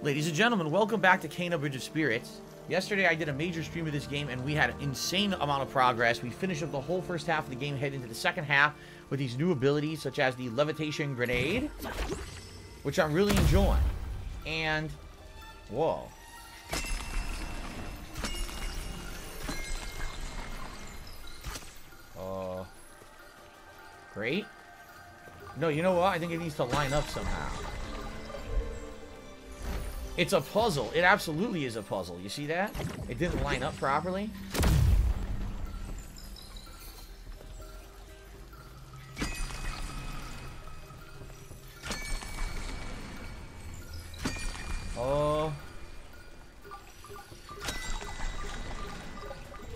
Ladies and gentlemen, welcome back to Kena Bridge of Spirits. Yesterday I did a major stream of this game and we had an insane amount of progress. We finished up the whole first half of the game, head into the second half with these new abilities such as the Levitation Grenade, which I'm really enjoying. And, whoa. Uh, great. No, you know what? I think it needs to line up somehow. It's a puzzle. It absolutely is a puzzle. You see that? It didn't line up properly. Oh.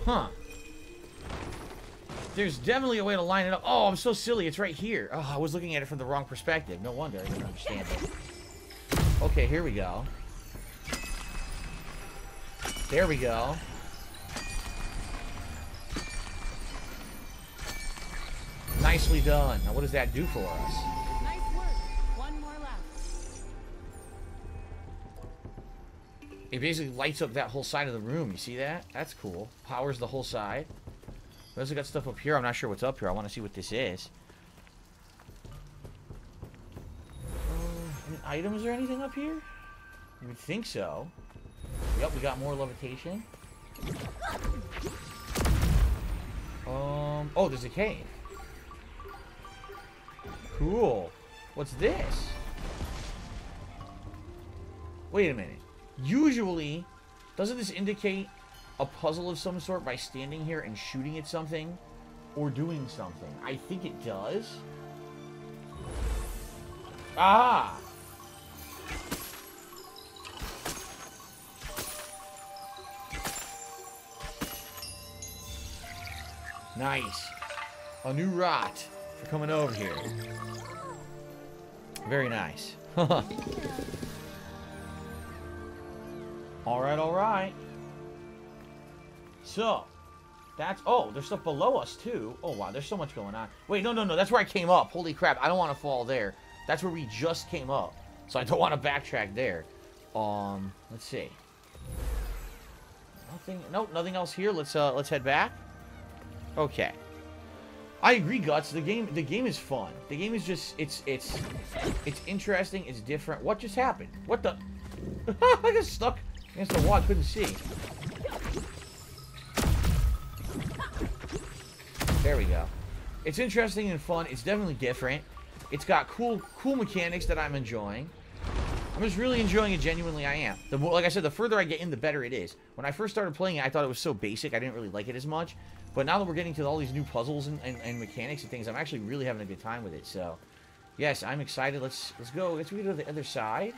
Huh. There's definitely a way to line it up. Oh, I'm so silly. It's right here. Oh, I was looking at it from the wrong perspective. No wonder I didn't understand it. Okay, here we go. There we go. Nicely done. Now, what does that do for us? Nice work. One more left. It basically lights up that whole side of the room. You see that? That's cool. Powers the whole side. We also got stuff up here. I'm not sure what's up here. I want to see what this is. Uh, any items or anything up here? You would think so. Yep, we got more levitation. Um, oh, there's a cave. Cool. What's this? Wait a minute. Usually, doesn't this indicate a puzzle of some sort by standing here and shooting at something or doing something? I think it does. Ah! Nice. A new rot for coming over here. Very nice. alright, alright. So, that's... Oh, there's stuff below us, too. Oh, wow, there's so much going on. Wait, no, no, no, that's where I came up. Holy crap, I don't want to fall there. That's where we just came up. So I don't want to backtrack there. Um, let's see. Nothing... Nope, nothing else here. Let's, uh, let's head back. Okay. I agree, Guts. The game the game is fun. The game is just it's it's it's interesting, it's different. What just happened? What the I got stuck against the wall, I couldn't see. There we go. It's interesting and fun. It's definitely different. It's got cool cool mechanics that I'm enjoying. I'm just really enjoying it genuinely, I am. The more, like I said, the further I get in, the better it is. When I first started playing it, I thought it was so basic, I didn't really like it as much. But now that we're getting to all these new puzzles and, and, and, mechanics and things, I'm actually really having a good time with it. So, yes, I'm excited. Let's let's go. Let's go to the other side.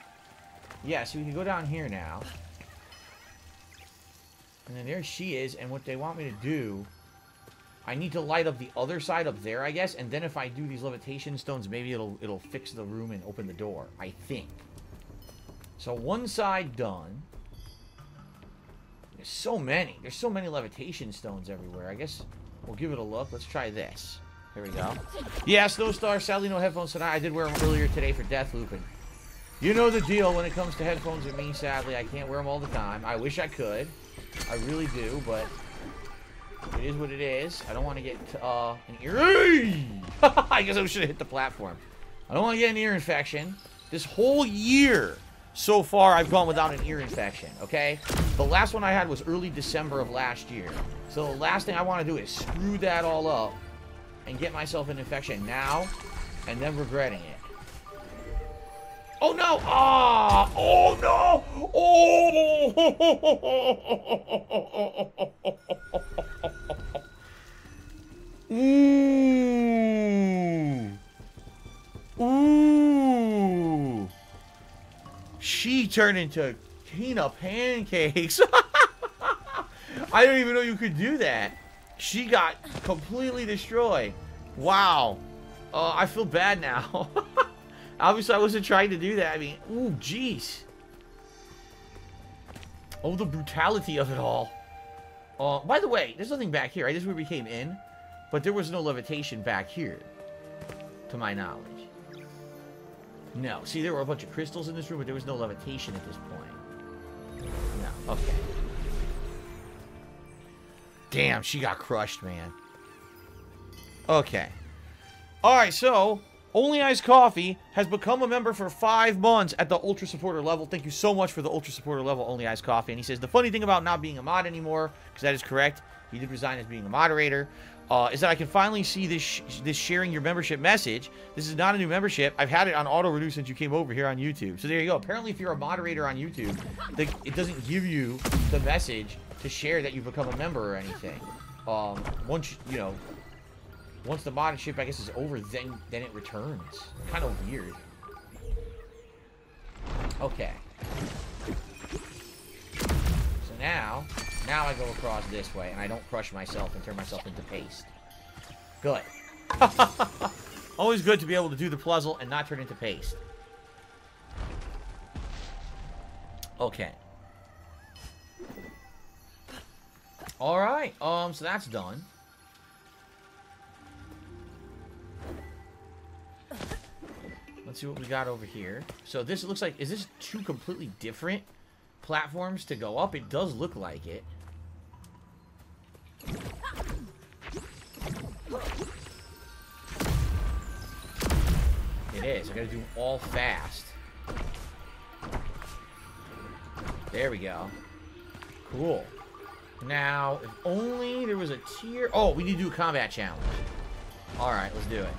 Yeah, so we can go down here now. And then there she is. And what they want me to do, I need to light up the other side up there, I guess. And then if I do these levitation stones, maybe it'll it'll fix the room and open the door. I think. So one side done. There's so many. There's so many levitation stones everywhere. I guess we'll give it a look. Let's try this. Here we go. Yeah, Snowstar. Sadly, no headphones tonight. I did wear them earlier today for death looping. You know the deal when it comes to headphones with me, sadly. I can't wear them all the time. I wish I could. I really do, but it is what it is. I don't want to get uh, an ear... I guess I should have hit the platform. I don't want to get an ear infection. This whole year, so far, I've gone without an ear infection, okay? The last one I had was early December of last year. So the last thing I want to do is screw that all up and get myself an infection now and then regretting it. Oh no! Ah! Oh no! Oh! Ooh! Ooh! She turned into Kena pancakes. I don't even know you could do that. She got completely destroyed. Wow. Uh, I feel bad now. Obviously, I wasn't trying to do that. I mean, ooh, jeez. Oh, the brutality of it all. Uh, by the way, there's nothing back here. Right? This is where we came in. But there was no levitation back here. To my knowledge. No. See, there were a bunch of crystals in this room, but there was no levitation at this point. No. Okay. Damn, she got crushed, man. Okay. Alright, so, Only Iced Coffee has become a member for five months at the Ultra Supporter level. Thank you so much for the Ultra Supporter level, Only Iced Coffee. And he says, the funny thing about not being a mod anymore, because that is correct, he did resign as being a moderator, uh, is that I can finally see this sh this sharing your membership message. This is not a new membership. I've had it on auto renew since you came over here on YouTube. So there you go. Apparently, if you're a moderator on YouTube, the, it doesn't give you the message to share that you've become a member or anything. Um, once you know, once the modship I guess is over, then then it returns. Kind of weird. Okay. Now, now I go across this way, and I don't crush myself and turn myself into paste. Good. Always good to be able to do the puzzle and not turn into paste. Okay. Alright, um, so that's done. Let's see what we got over here. So this looks like, is this two completely different platforms to go up? It does look like it. It is. I gotta do all fast. There we go. Cool. Now, if only there was a tier... Oh, we need to do a combat challenge. Alright, let's do it.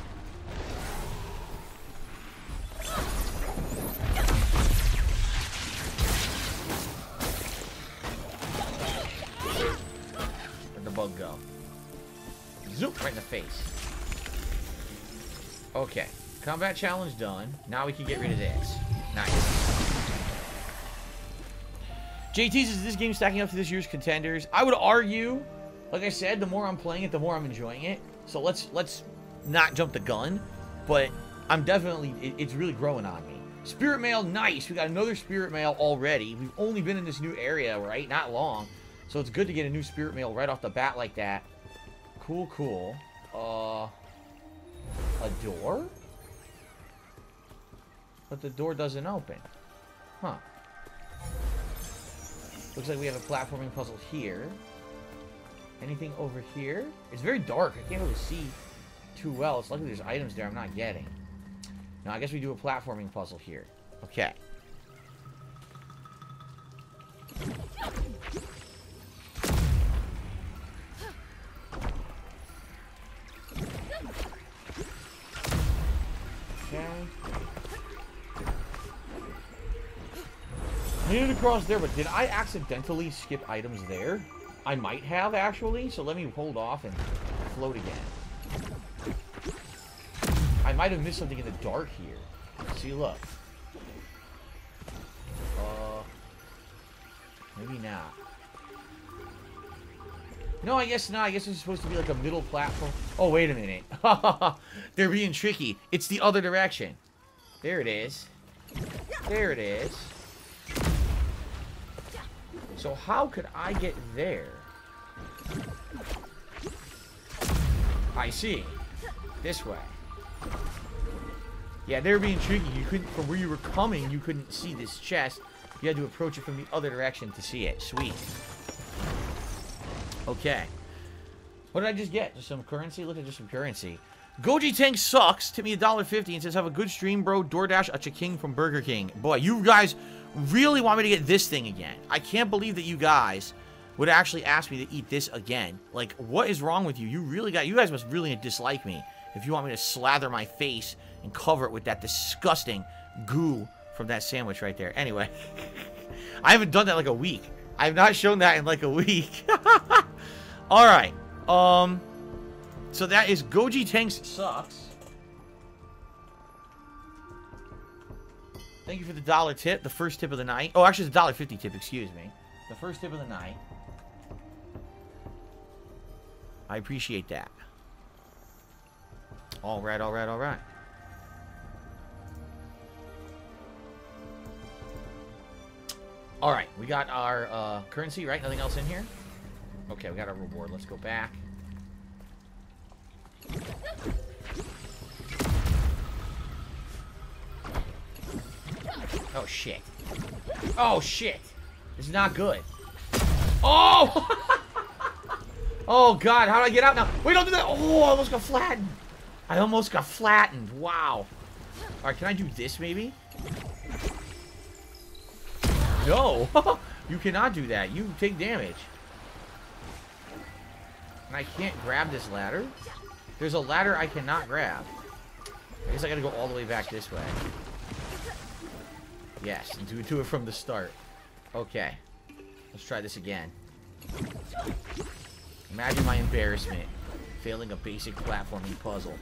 Bug go? Zoop! Right in the face. Okay. Combat challenge done. Now we can get rid of this. Nice. JT's, is this game stacking up to this year's contenders? I would argue, like I said, the more I'm playing it, the more I'm enjoying it. So let's let's not jump the gun, but I'm definitely, it, it's really growing on me. Spirit Mail, nice. We got another Spirit Mail already. We've only been in this new area, right? Not long. So it's good to get a new Spirit Mail right off the bat like that. Cool, cool. Uh, a door? But the door doesn't open. Huh. Looks like we have a platforming puzzle here. Anything over here? It's very dark. I can't really see too well. It's lucky there's items there I'm not getting. Now, I guess we do a platforming puzzle here. Okay. Okay. Needed to cross there, but did I accidentally skip items there? I might have, actually, so let me hold off and float again. I might have missed something in the dark here. See, look. Uh, maybe not. No, I guess not. I guess it's supposed to be like a middle platform. Oh, wait a minute. They're being tricky. It's the other direction. There it is. There it is. So how could I get there? I see. This way. Yeah, they were being tricky. You couldn't, from where you were coming, you couldn't see this chest. You had to approach it from the other direction to see it. Sweet. Okay. What did I just get? Just some currency? Look at just some currency. Goji Tank sucks. Tip me a dollar $1.50 and says, have a good stream, bro. DoorDash a King from Burger King. Boy, you guys really want me to get this thing again. I can't believe that you guys would actually ask me to eat this again. Like, what is wrong with you? You really got, you guys must really dislike me if you want me to slather my face and cover it with that disgusting goo from that sandwich right there. Anyway, I haven't done that like a week. I have not shown that in like a week. All right. Um, so that is Goji Tanks sucks. Thank you for the dollar tip, the first tip of the night. Oh, actually, a dollar fifty tip. Excuse me. The first tip of the night. I appreciate that. All right, all right, all right. All right, we got our uh, currency, right? Nothing else in here? Okay, we got our reward. Let's go back. Oh, shit. Oh, shit. This is not good. Oh! oh, God. How do I get out now? Wait, don't do that. Oh, I almost got flattened. I almost got flattened. Wow. All right, can I do this, maybe? No. you cannot do that. You take damage. And I can't grab this ladder? There's a ladder I cannot grab. I guess I gotta go all the way back this way. Yes, do, do it from the start. Okay. Let's try this again. Imagine my embarrassment. Failing a basic platforming puzzle.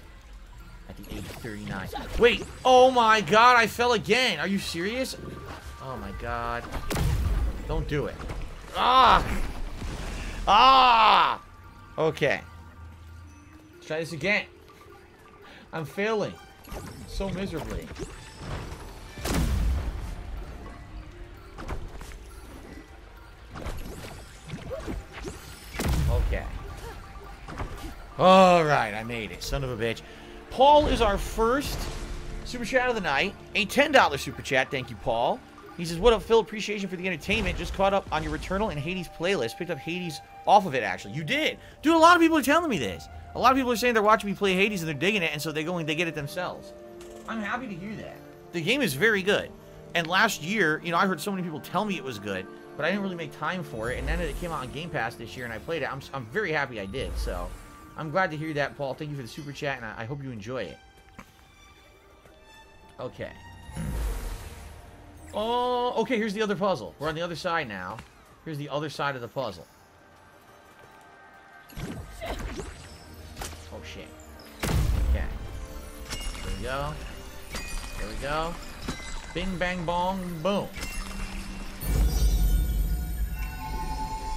At the age of 39. Wait! Oh my god, I fell again! Are you serious? Oh my god. Don't do it. Ah! Ah! Okay. Let's try this again. I'm failing. So miserably. Okay. Alright, I made it. Son of a bitch. Paul is our first super chat of the night. A $10 super chat. Thank you, Paul. He says, What up, Phil? Appreciation for the entertainment. Just caught up on your Returnal and Hades playlist. Picked up Hades off of it, actually. You did. Dude, a lot of people are telling me this. A lot of people are saying they're watching me play Hades and they're digging it, and so they go and they get it themselves. I'm happy to hear that. The game is very good. And last year, you know, I heard so many people tell me it was good, but I didn't really make time for it. And then it came out on Game Pass this year, and I played it. I'm, I'm very happy I did. So I'm glad to hear that, Paul. Thank you for the super chat, and I, I hope you enjoy it. Okay. Oh, okay, here's the other puzzle. We're on the other side now. Here's the other side of the puzzle. Oh, shit. Okay. There we go. There we go. Bing, bang, bong, boom.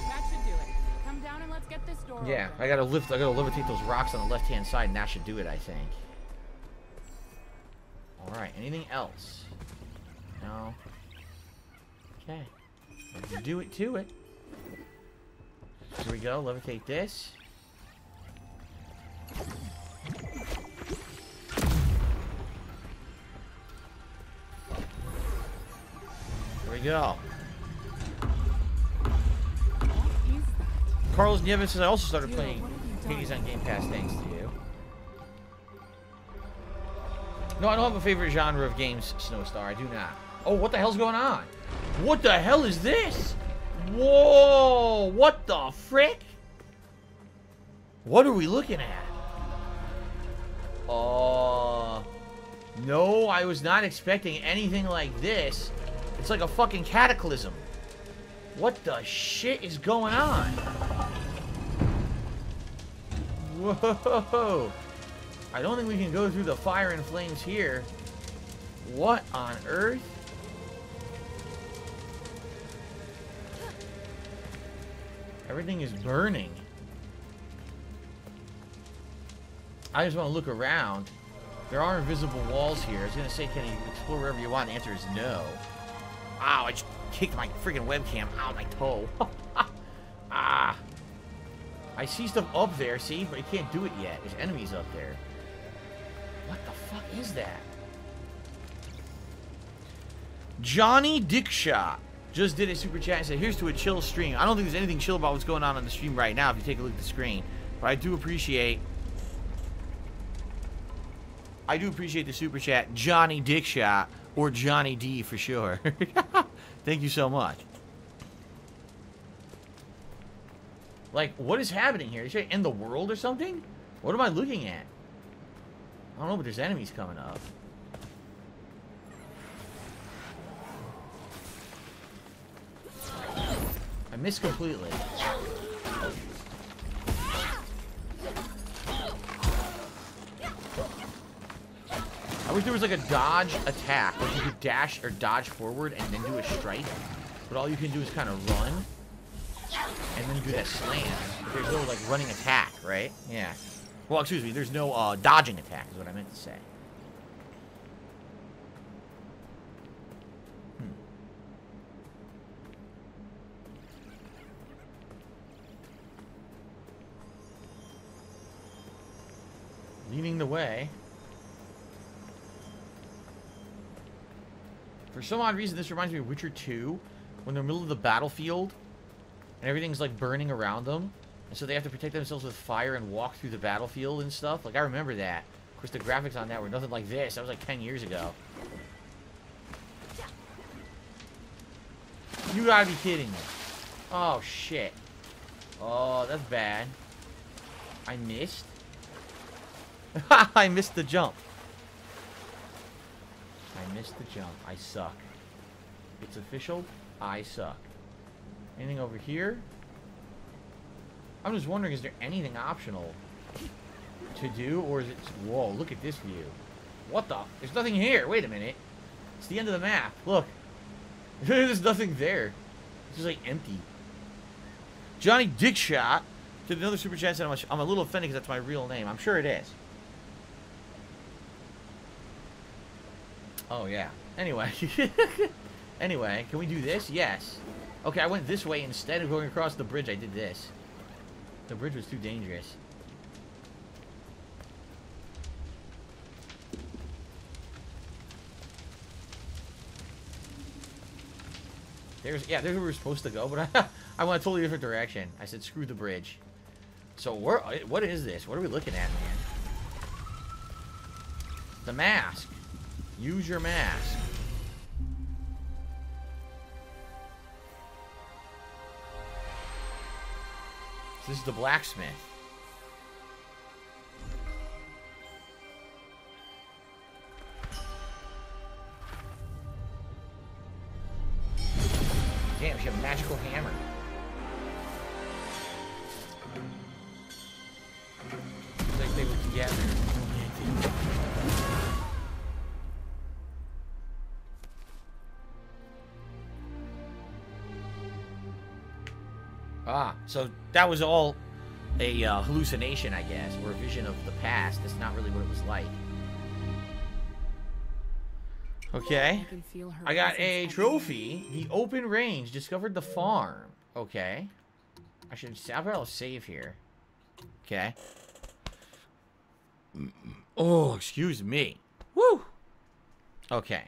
That should do it. Come down and let's get this door Yeah, open. I gotta lift, I gotta levitate those rocks on the left-hand side, and that should do it, I think. Alright, anything else? No. Okay. Let's do it to it. Here we go, levitate this. Here we go. Carlos Nieves says I also started playing? Hades on Game Pass thanks to you. No, I don't have a favorite genre of games, Snowstar. I do not. Oh, what the hell's going on? What the hell is this? Whoa! What the frick? What are we looking at? Uh, no, I was not expecting anything like this. It's like a fucking cataclysm. What the shit is going on? Whoa! I don't think we can go through the fire and flames here. What on earth? Everything is burning. I just want to look around. There are invisible walls here. I was going to say, can you explore wherever you want? The answer is no. Ow, I just kicked my freaking webcam. Ow, my toe. ah. I see stuff up there, see? But I can't do it yet. There's enemies up there. What the fuck is that? Johnny Dickshot just did a super chat and said, here's to a chill stream. I don't think there's anything chill about what's going on on the stream right now if you take a look at the screen. But I do appreciate... I do appreciate the super chat, Johnny Dickshot, or Johnny D for sure. Thank you so much. Like, what is happening here? Is it in the world or something? What am I looking at? I don't know, but there's enemies coming up. Missed completely. I wish there was like a dodge attack. Like you could dash or dodge forward and then do a strike. But all you can do is kind of run. And then do that slam. But there's no like running attack, right? Yeah. Well, excuse me, there's no uh, dodging attack is what I meant to say. Leading the way. For some odd reason, this reminds me of Witcher 2, when they're in the middle of the battlefield, and everything's like burning around them. And so they have to protect themselves with fire and walk through the battlefield and stuff. Like, I remember that. Of course, the graphics on that were nothing like this. That was like 10 years ago. You gotta be kidding me. Oh, shit. Oh, that's bad. I missed. I missed the jump. I missed the jump. I suck. It's official. I suck. Anything over here? I'm just wondering, is there anything optional to do, or is it... Whoa, look at this view. What the... There's nothing here. Wait a minute. It's the end of the map. Look. There's nothing there. It's just, like, empty. Johnny Dickshot did another super chat. I'm a little offended because that's my real name. I'm sure it is. Oh, yeah. Anyway. anyway, can we do this? Yes. Okay, I went this way instead of going across the bridge. I did this. The bridge was too dangerous. There's, yeah, there's where we are supposed to go, but I, I went a totally different direction. I said, screw the bridge. So, where, what is this? What are we looking at, man? The mask. Use your mask. This is the blacksmith. That was all a uh, hallucination, I guess, or a vision of the past. That's not really what it was like. Okay. I got a trophy. The open range discovered the farm. Okay. I should. I better save here. Okay. Oh, excuse me. Woo. Okay.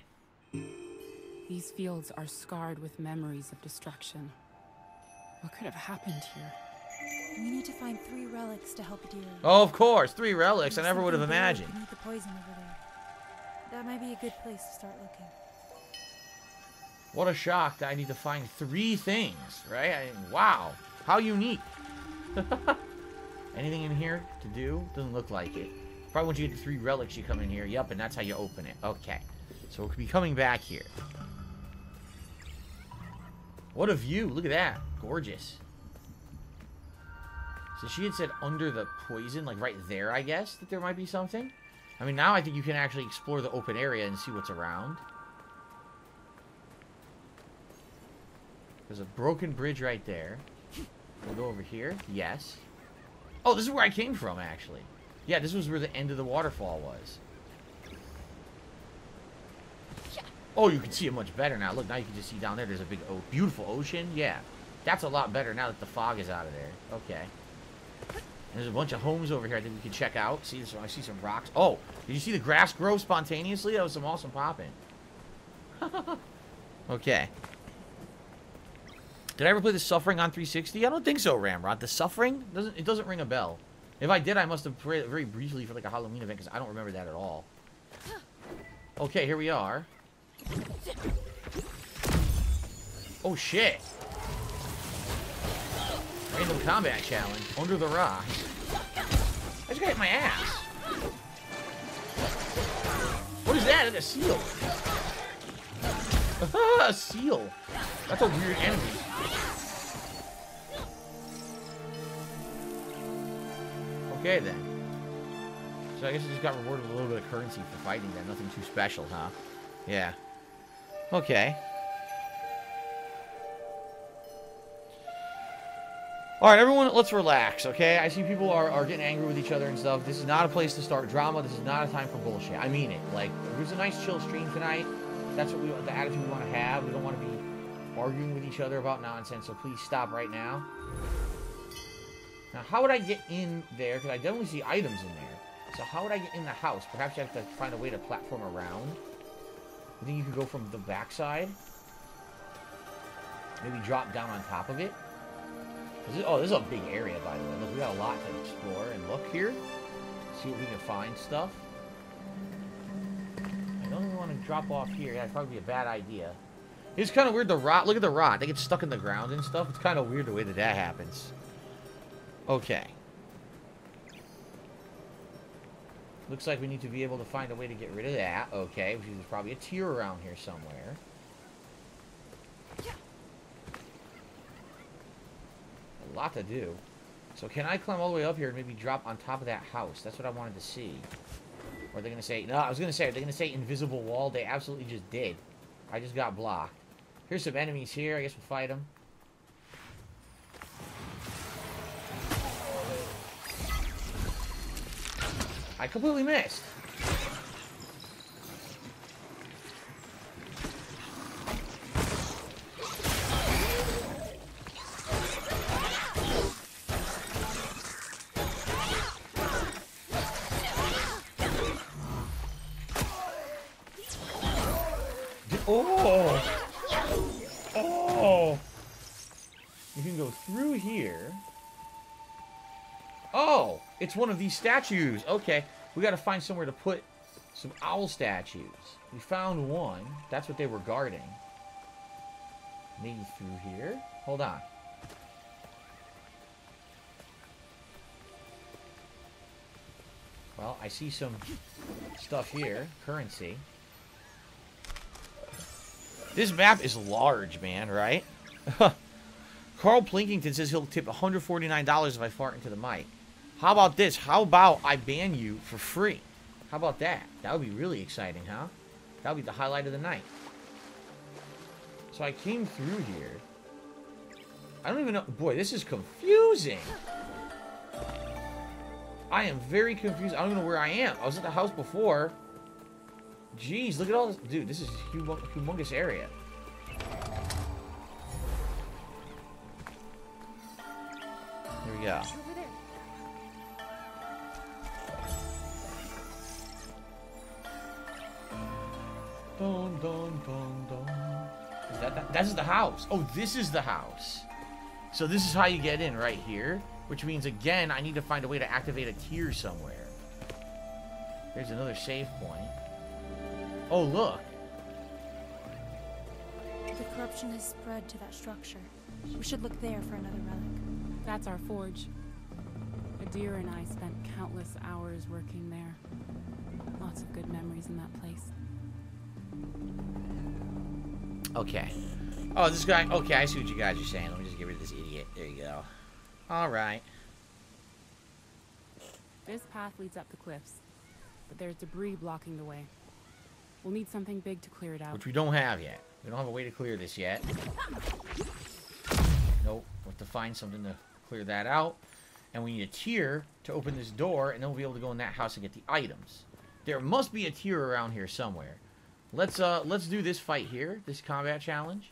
These fields are scarred with memories of destruction. What could have happened here? We need to find three relics to help. Oh, of course, three relics. I never would have imagined. the poison over there. That might be a good place to start looking. What a shock that I need to find three things, right? I, wow, how unique. Anything in here to do? Doesn't look like it. Probably once you get the three relics, you come in here. Yep, and that's how you open it. Okay, so we'll be coming back here. What a view. Look at that. Gorgeous. So she had said under the poison, like right there, I guess, that there might be something. I mean, now I think you can actually explore the open area and see what's around. There's a broken bridge right there. We'll go over here. Yes. Oh, this is where I came from, actually. Yeah, this was where the end of the waterfall was. Oh, you can see it much better now. Look, now you can just see down there. There's a big, oh, beautiful ocean. Yeah, that's a lot better now that the fog is out of there. Okay. There's a bunch of homes over here I think we can check out. See, so I see some rocks. Oh, did you see the grass grow spontaneously? That was some awesome popping. okay. Did I ever play The Suffering on 360? I don't think so, Ramrod. The Suffering? doesn't It doesn't ring a bell. If I did, I must have played it very briefly for like a Halloween event because I don't remember that at all. Okay, here we are. Oh shit! Random combat challenge under the rock. I just got hit my ass. What is that? It's a seal. a seal. That's a weird enemy. Okay then. So I guess I just got rewarded with a little bit of currency for fighting then. Nothing too special, huh? Yeah. Okay. Alright, everyone, let's relax, okay? I see people are, are getting angry with each other and stuff. This is not a place to start drama. This is not a time for bullshit. I mean it. Like, it was a nice chill stream tonight. That's what we the attitude we want to have. We don't want to be arguing with each other about nonsense, so please stop right now. Now, how would I get in there? Because I definitely see items in there. So how would I get in the house? Perhaps you have to find a way to platform around. You think you could go from the backside? Maybe drop down on top of it? This, oh, this is a big area, by the way. Look, we got a lot to explore and look here. See if we can find stuff. I don't want to drop off here. That'd probably be a bad idea. It's kind of weird, the rot. Look at the rot. They get stuck in the ground and stuff. It's kind of weird the way that that happens. Okay. Looks like we need to be able to find a way to get rid of that. Okay, which is probably a tier around here somewhere. A lot to do. So can I climb all the way up here and maybe drop on top of that house? That's what I wanted to see. Or are they going to say... No, I was going to say, are they going to say invisible wall? They absolutely just did. I just got blocked. Here's some enemies here. I guess we'll fight them. I completely missed. It's one of these statues. Okay. We gotta find somewhere to put some owl statues. We found one. That's what they were guarding. Maybe through here? Hold on. Well, I see some stuff here. Currency. This map is large, man, right? Carl Plinkington says he'll tip $149 if I fart into the mic. How about this? How about I ban you for free? How about that? That would be really exciting, huh? That would be the highlight of the night. So I came through here. I don't even know. Boy, this is confusing. I am very confused. I don't even know where I am. I was at the house before. Jeez, look at all this. Dude, this is a humongous area. Here we go. Dun, dun, dun, dun. Is that, that that's the house. Oh, this is the house. So this is how you get in right here. Which means, again, I need to find a way to activate a tier somewhere. There's another save point. Oh, look. The corruption has spread to that structure. We should look there for another relic. That's our forge. Adira and I spent countless hours working there. Lots of good memories in that place. Okay. Oh, this guy. Okay, I see what you guys are saying. Let me just get rid of this idiot. There you go. Alright. This path leads up the cliffs, but there's debris blocking the way. We'll need something big to clear it out. Which we don't have yet. We don't have a way to clear this yet. Nope. We'll have to find something to clear that out. And we need a tier to open this door, and then we'll be able to go in that house and get the items. There must be a tier around here somewhere. Let's uh let's do this fight here, this combat challenge.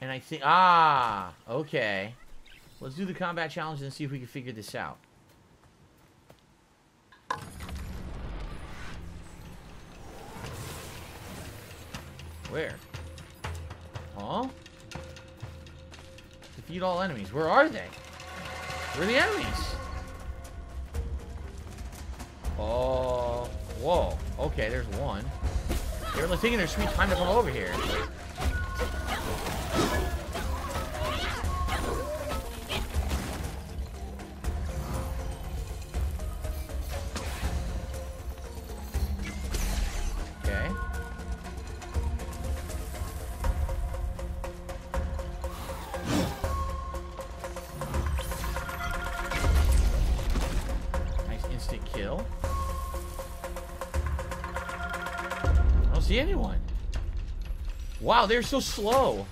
And I think ah, okay. Let's do the combat challenge and see if we can figure this out. Where? Huh? Defeat all enemies. Where are they? Where are the enemies? Oh, whoa. Okay, there's one. They're taking their sweet time to come over here. They're so slow.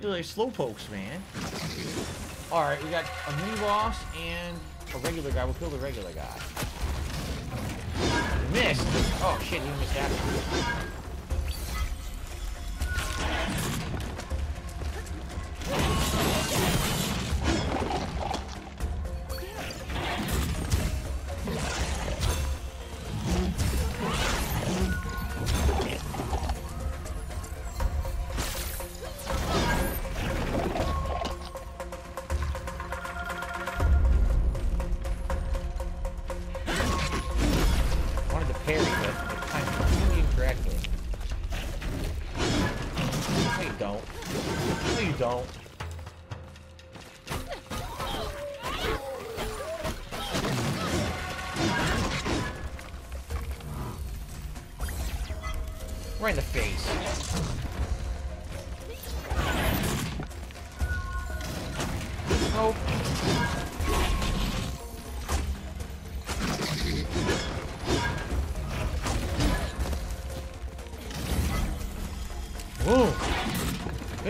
They're like slow pokes, man. Alright, we got a mini boss and a regular guy. We'll kill the regular guy. Missed! Oh shit, he missed that.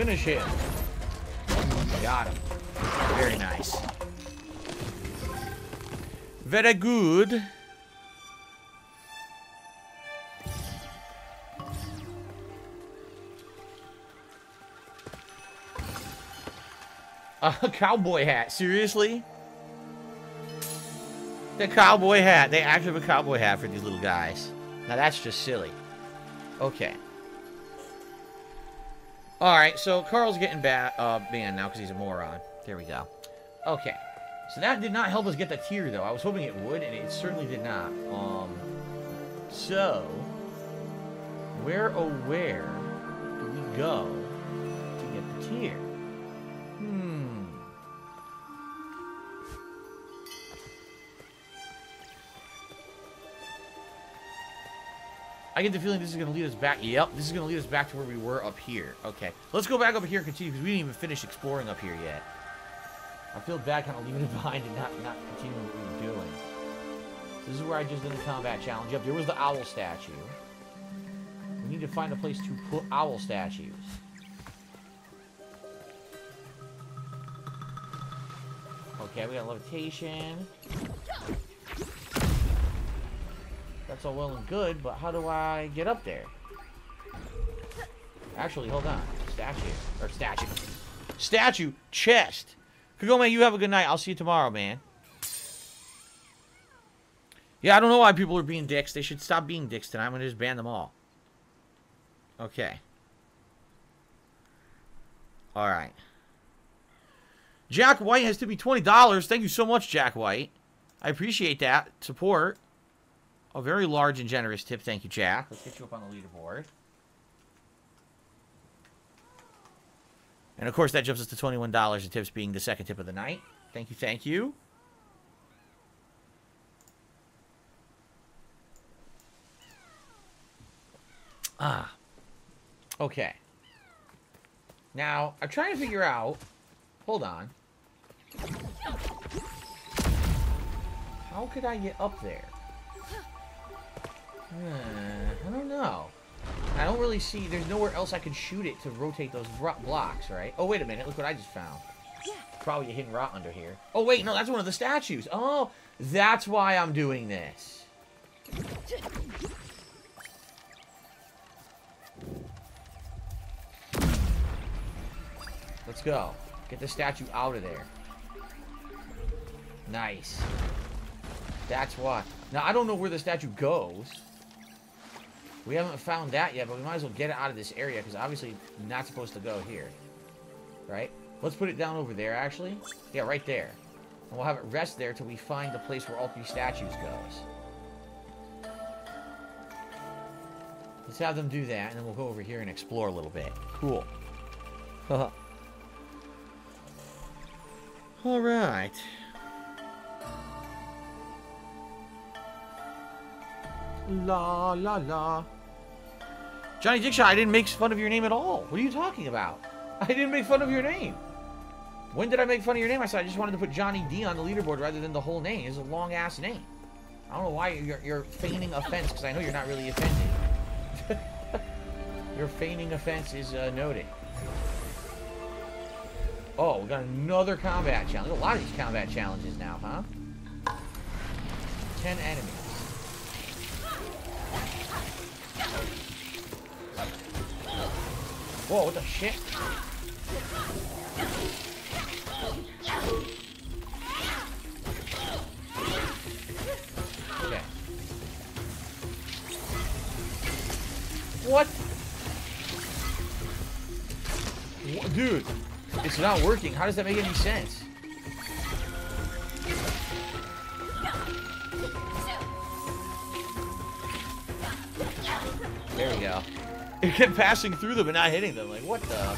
Finish him. Got him. Very nice. Very good. A cowboy hat. Seriously? The cowboy hat. They actually have a cowboy hat for these little guys. Now that's just silly. Okay. Alright, so Carl's getting ba uh, banned now because he's a moron. There we go. Okay. So that did not help us get the tier, though. I was hoping it would, and it certainly did not. Um, so, where, oh where do we go to get the tier? I get the feeling this is going to lead us back. Yep, this is going to lead us back to where we were up here. Okay, let's go back over here and continue because we didn't even finish exploring up here yet. I feel bad kind of leaving it behind and not, not continuing what we were doing. So This is where I just did the combat challenge. Yep, there was the owl statue. We need to find a place to put owl statues. Okay, we got levitation. That's all well and good, but how do I get up there? Actually, hold on. Statue. Or statue. Statue. Chest. Kagome, you have a good night. I'll see you tomorrow, man. Yeah, I don't know why people are being dicks. They should stop being dicks tonight. I'm going to just ban them all. Okay. Alright. Jack White has to be $20. Thank you so much, Jack White. I appreciate that support. A very large and generous tip. Thank you, Jack. Let's get you up on the leaderboard. And of course, that jumps us to $21 in tips being the second tip of the night. Thank you, thank you. Ah. Okay. Now, I'm trying to figure out... Hold on. How could I get up there? Uh, I don't know. I don't really see... There's nowhere else I can shoot it to rotate those blocks, right? Oh, wait a minute. Look what I just found. Yeah. Probably a hidden rot under here. Oh, wait. No, that's one of the statues. Oh, that's why I'm doing this. Let's go. Get the statue out of there. Nice. That's what. Now, I don't know where the statue goes. We haven't found that yet, but we might as well get it out of this area, because obviously not supposed to go here. Right? Let's put it down over there, actually. Yeah, right there. And we'll have it rest there till we find the place where all three statues goes. Let's have them do that, and then we'll go over here and explore a little bit. Cool. Alright. La la la. Johnny Dickshot, I didn't make fun of your name at all. What are you talking about? I didn't make fun of your name. When did I make fun of your name? I said I just wanted to put Johnny D on the leaderboard rather than the whole name. It's a long ass name. I don't know why you're, you're feigning offense because I know you're not really offended. your feigning offense is uh, noted. Oh, we got another combat challenge. A lot of these combat challenges now, huh? Ten enemies. Whoa, what the shit? Okay. What? what? Dude, it's not working. How does that make any sense? kept passing through them and not hitting them. Like, what the?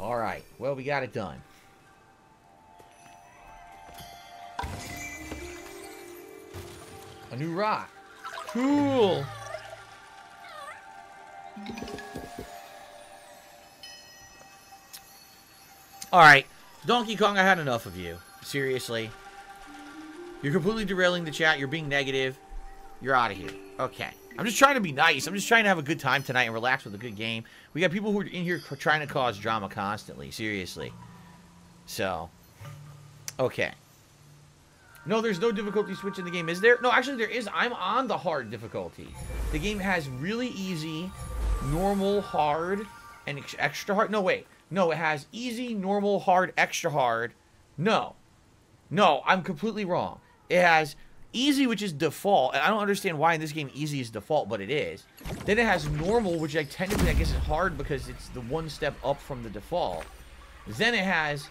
Alright. Well, we got it done. A new rock. Cool. Alright. Donkey Kong, I had enough of you. Seriously. You're completely derailing the chat. You're being negative. You're out of here. Okay. I'm just trying to be nice. I'm just trying to have a good time tonight and relax with a good game. We got people who are in here trying to cause drama constantly. Seriously. So. Okay. No, there's no difficulty switch in the game, is there? No, actually there is. I'm on the hard difficulty. The game has really easy, normal, hard, and extra hard. No, wait. No, it has easy, normal, hard, extra hard. No. No, I'm completely wrong. It has easy, which is default. And I don't understand why in this game easy is default, but it is. Then it has normal, which I tend technically I guess is hard because it's the one step up from the default. Then it has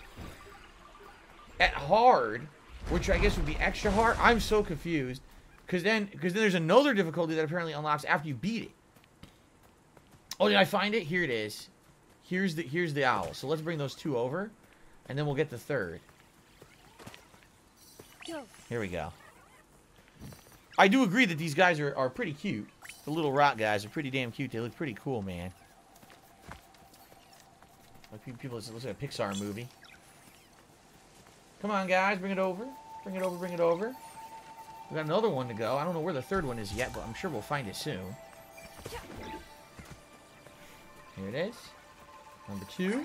at hard, which I guess would be extra hard. I'm so confused. Because then, because then there's another difficulty that apparently unlocks after you beat it. Oh, did I find it? Here it is. Here's the here's the owl. So let's bring those two over, and then we'll get the third. Here we go. I do agree that these guys are, are pretty cute. The little rock guys are pretty damn cute. They look pretty cool, man. Like people, it looks like a Pixar movie. Come on, guys, bring it over. Bring it over, bring it over. We got another one to go. I don't know where the third one is yet, but I'm sure we'll find it soon. Here it is. Number two.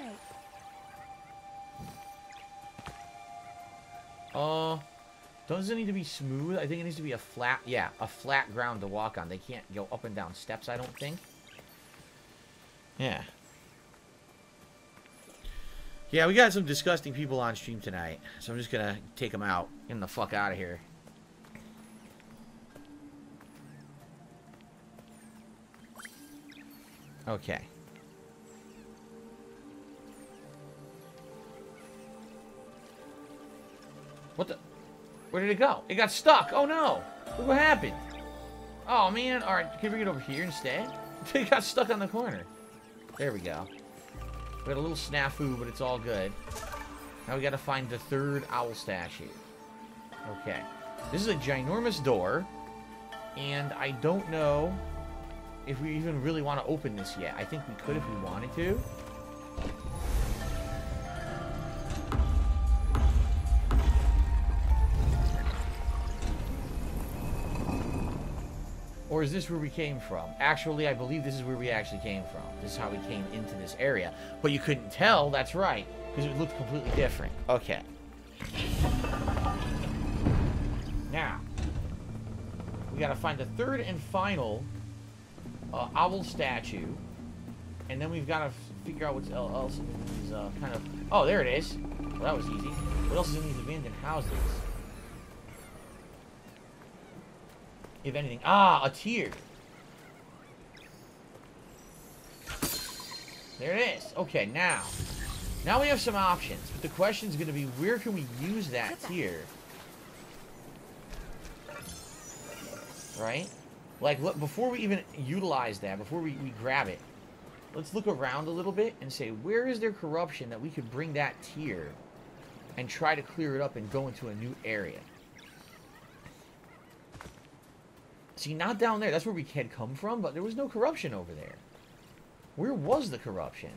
Uh, does it need to be smooth? I think it needs to be a flat, yeah, a flat ground to walk on. They can't go up and down steps, I don't think. Yeah. Yeah, we got some disgusting people on stream tonight, so I'm just gonna take them out. Get them the fuck out of here. Okay. Where did it go? It got stuck. Oh no. Look what happened. Oh man. Alright, can we it over here instead? it got stuck on the corner. There we go. We got a little snafu, but it's all good. Now we gotta find the third owl statue. Okay. This is a ginormous door. And I don't know if we even really want to open this yet. I think we could if we wanted to. Or is this where we came from? Actually, I believe this is where we actually came from. This is how we came into this area. But you couldn't tell, that's right, because it looked completely different. Okay. Now, we gotta find the third and final uh, owl statue. And then we've gotta figure out what else in these uh, kind of... Oh, there it is. Well, that was easy. What else is in these abandoned houses? If anything. Ah, a tear. There it is. Okay, now. Now we have some options. But the question is going to be, where can we use that tear? Right? Like, look, before we even utilize that, before we, we grab it, let's look around a little bit and say, where is there corruption that we could bring that tear and try to clear it up and go into a new area? See, not down there. That's where we had come from, but there was no corruption over there. Where was the corruption?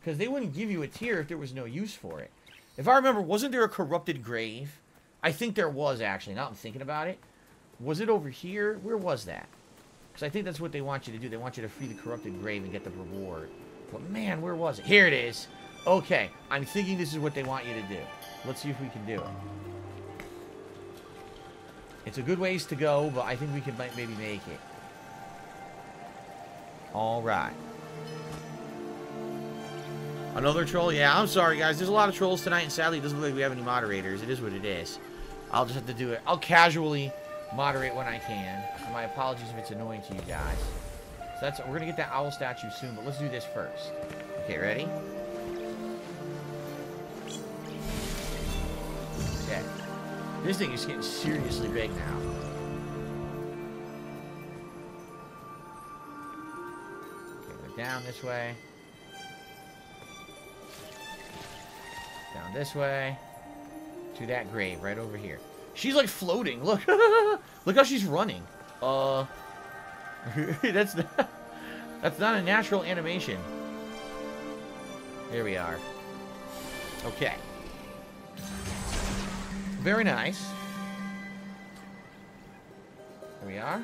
Because they wouldn't give you a tear if there was no use for it. If I remember, wasn't there a corrupted grave? I think there was, actually. Now I'm thinking about it. Was it over here? Where was that? Because I think that's what they want you to do. They want you to free the corrupted grave and get the reward. But man, where was it? Here it is. Okay, I'm thinking this is what they want you to do. Let's see if we can do it. It's a good ways to go, but I think we can maybe make it. Alright. Another troll? Yeah, I'm sorry, guys. There's a lot of trolls tonight, and sadly, it doesn't look like we have any moderators. It is what it is. I'll just have to do it. I'll casually moderate when I can. My apologies if it's annoying to you guys. So that's we're gonna get that owl statue soon, but let's do this first. Okay, ready? This thing is getting seriously big now. Okay, down this way. Down this way. To that grave right over here. She's like floating. Look. Look how she's running. Uh. that's not, that's not a natural animation. Here we are. Okay. Very nice. Here we are.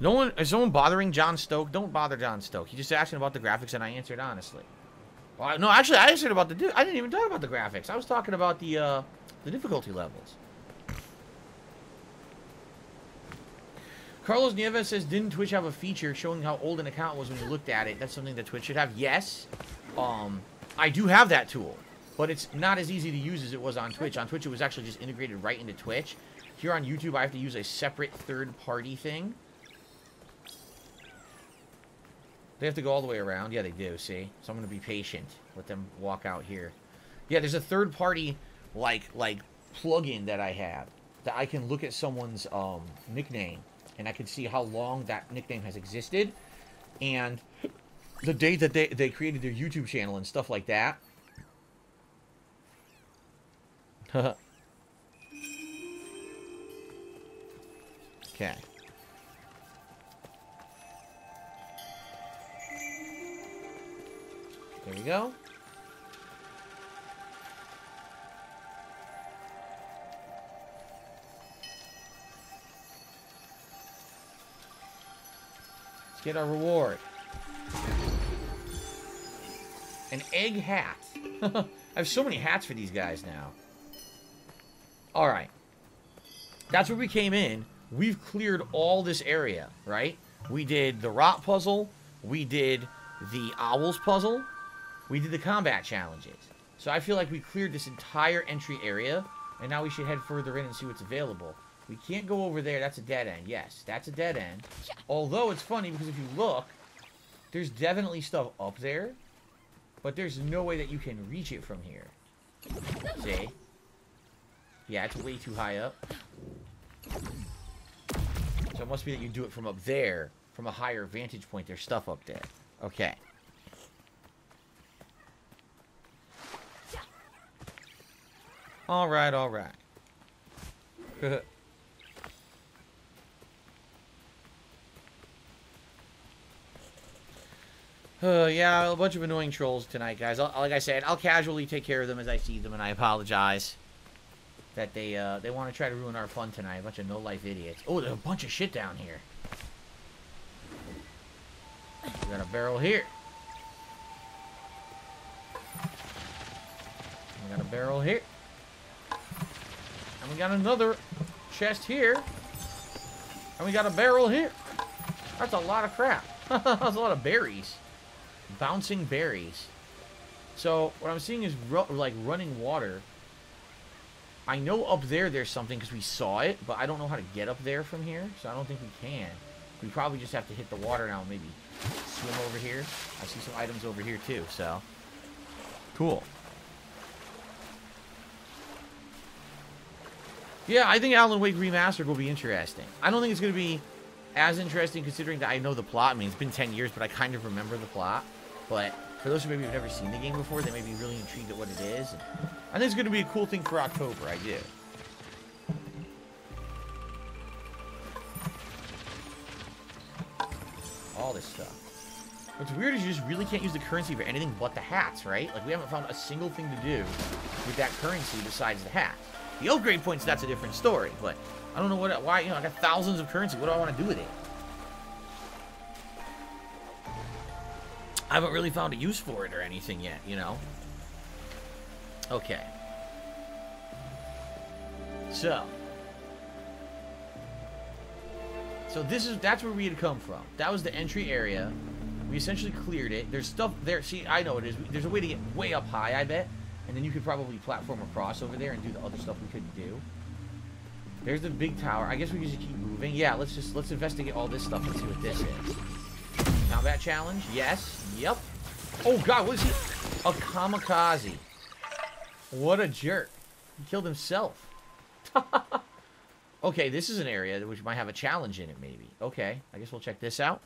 No one is someone bothering John Stoke? Don't bother John Stoke. He just asking about the graphics, and I answered honestly. Well, no, actually, I answered about the. I didn't even talk about the graphics. I was talking about the uh, the difficulty levels. Carlos Nieves says, didn't Twitch have a feature showing how old an account was when you looked at it? That's something that Twitch should have. Yes, um, I do have that tool, but it's not as easy to use as it was on Twitch. On Twitch, it was actually just integrated right into Twitch. Here on YouTube, I have to use a separate third-party thing. They have to go all the way around. Yeah, they do, see? So I'm going to be patient. Let them walk out here. Yeah, there's a third-party, like, like, plugin that I have that I can look at someone's um, nickname, and I can see how long that nickname has existed, and the date that they, they created their YouTube channel and stuff like that. okay. There we go. Get our reward. An egg hat. I have so many hats for these guys now. Alright. That's where we came in. We've cleared all this area, right? We did the rot puzzle. We did the owls puzzle. We did the combat challenges. So I feel like we cleared this entire entry area, and now we should head further in and see what's available. We can't go over there. That's a dead end. Yes, that's a dead end. Although it's funny because if you look, there's definitely stuff up there, but there's no way that you can reach it from here. See? Yeah, it's way too high up. So it must be that you do it from up there, from a higher vantage point. There's stuff up there. Okay. All right, all right. Uh, yeah, a bunch of annoying trolls tonight, guys. I'll, like I said, I'll casually take care of them as I see them, and I apologize that they uh, they want to try to ruin our fun tonight. A bunch of no-life idiots. Oh, there's a bunch of shit down here. We got a barrel here. We got a barrel here. And we got another chest here. And we got a barrel here. That's a lot of crap. That's a lot of berries. Bouncing berries. So, what I'm seeing is ru like running water. I know up there there's something because we saw it, but I don't know how to get up there from here, so I don't think we can. We probably just have to hit the water now, maybe swim over here. I see some items over here too, so. Cool. Yeah, I think Alan Wake Remastered will be interesting. I don't think it's going to be as interesting considering that I know the plot. I mean, it's been 10 years, but I kind of remember the plot. But for those who maybe have never seen the game before, they may be really intrigued at what it is. And I think it's going to be a cool thing for October. I do. All this stuff. What's weird is you just really can't use the currency for anything but the hats, right? Like, we haven't found a single thing to do with that currency besides the hat. The upgrade points, that's a different story, but I don't know what, why, you know, I got thousands of currency. What do I want to do with it? I haven't really found a use for it or anything yet, you know? Okay. So. So this is, that's where we had come from. That was the entry area. We essentially cleared it. There's stuff there. See, I know it is. There's a way to get way up high, I bet. And then you could probably platform across over there and do the other stuff we couldn't do. There's the big tower. I guess we just keep moving. Yeah, let's just, let's investigate all this stuff and see what this is. Combat challenge? Yes. Yep. Oh, God, what is he? A kamikaze. What a jerk. He killed himself. Okay, this is an area which might have a challenge in it, maybe. Okay, I guess we'll check this out.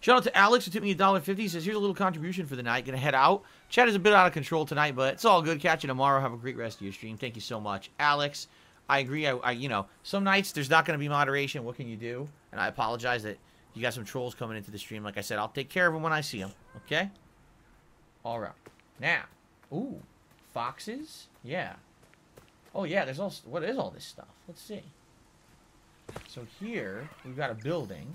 Shout out to Alex who tipped me a dollar fifty. He says, "Here's a little contribution for the night. Gonna head out. Chat is a bit out of control tonight, but it's all good. Catch you tomorrow. Have a great rest of your stream. Thank you so much, Alex. I agree. I, I you know, some nights there's not gonna be moderation. What can you do? And I apologize that you got some trolls coming into the stream. Like I said, I'll take care of them when I see them. Okay. All right. Now, ooh, foxes. Yeah. Oh yeah. There's all. What is all this stuff? Let's see. So here we've got a building.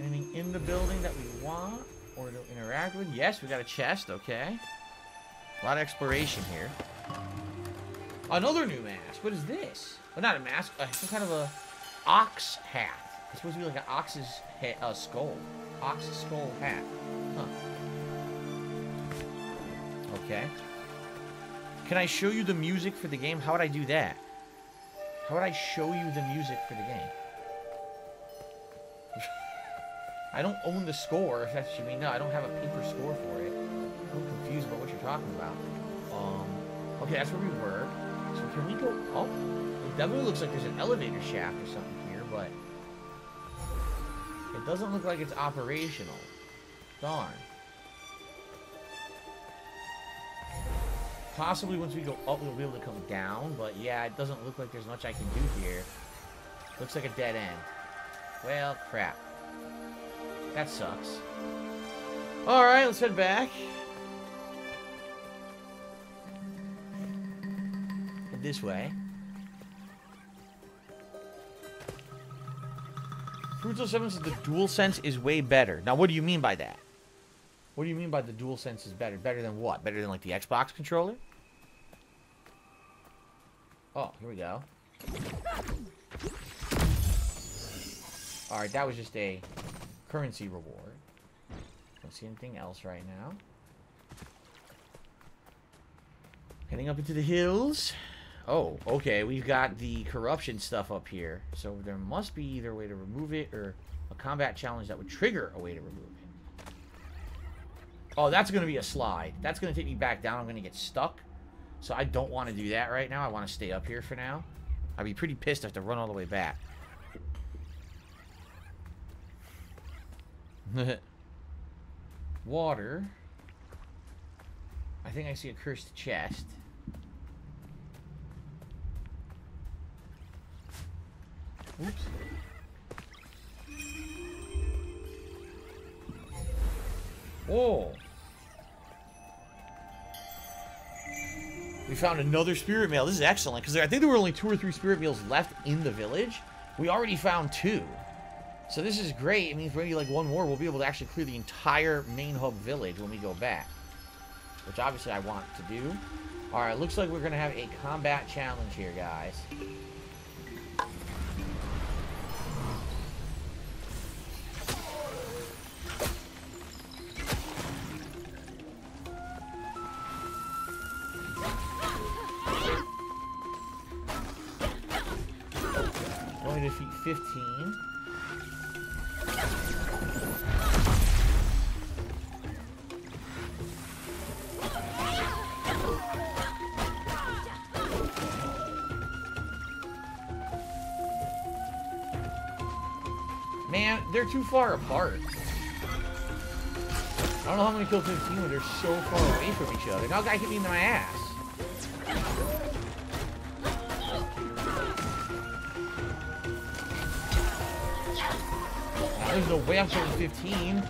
Anything in the building that we want or to interact with? Yes, we got a chest, okay. A lot of exploration here. Another new mask. What is this? Well, not a mask. Uh, some kind of a ox hat. It's supposed to be like an ox's head, uh, skull. Ox skull hat. Huh. Okay. Can I show you the music for the game? How would I do that? How would I show you the music for the game? I don't own the score, if that's what you mean. No, I don't have a paper score for it. I'm confused about what you're talking about. Um, okay, that's where we were. So can we go up? It definitely looks like there's an elevator shaft or something here, but it doesn't look like it's operational. Darn. Possibly once we go up, we'll be able to come down, but yeah, it doesn't look like there's much I can do here. Looks like a dead end. Well, crap. That sucks. Alright, let's head back. This way. Fruital 7 says the dual sense is way better. Now, what do you mean by that? What do you mean by the dual sense is better? Better than what? Better than, like, the Xbox controller? Oh, here we go. Alright, that was just a currency reward. Don't see anything else right now. Heading up into the hills. Oh, okay. We've got the corruption stuff up here. So there must be either a way to remove it or a combat challenge that would trigger a way to remove it. Oh, that's going to be a slide. That's going to take me back down. I'm going to get stuck. So I don't want to do that right now. I want to stay up here for now. I'd be pretty pissed if I have to run all the way back. Water. I think I see a cursed chest. Oops. Oh. We found another spirit mail. This is excellent because I think there were only two or three spirit mails left in the village. We already found two. So this is great. It means maybe like one more, we'll be able to actually clear the entire main hub village when we go back. Which obviously I want to do. Alright, looks like we're going to have a combat challenge here, guys. 15. Man, they're too far apart. I don't know how many kill 15 when they're so far away from each other. Now guy hit me in my ass. There's no way I'm killing 15.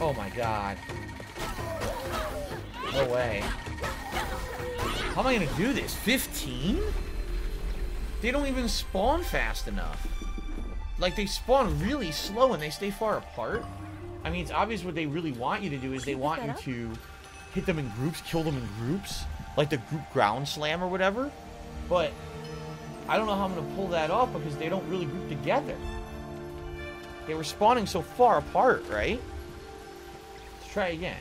Oh my god. No way. How am I gonna do this? 15? They don't even spawn fast enough. Like, they spawn really slow and they stay far apart. I mean, it's obvious what they really want you to do is they want you to hit them in groups, kill them in groups. Like the group ground slam or whatever. But I don't know how I'm going to pull that off because they don't really group together. They were spawning so far apart, right? Let's try again.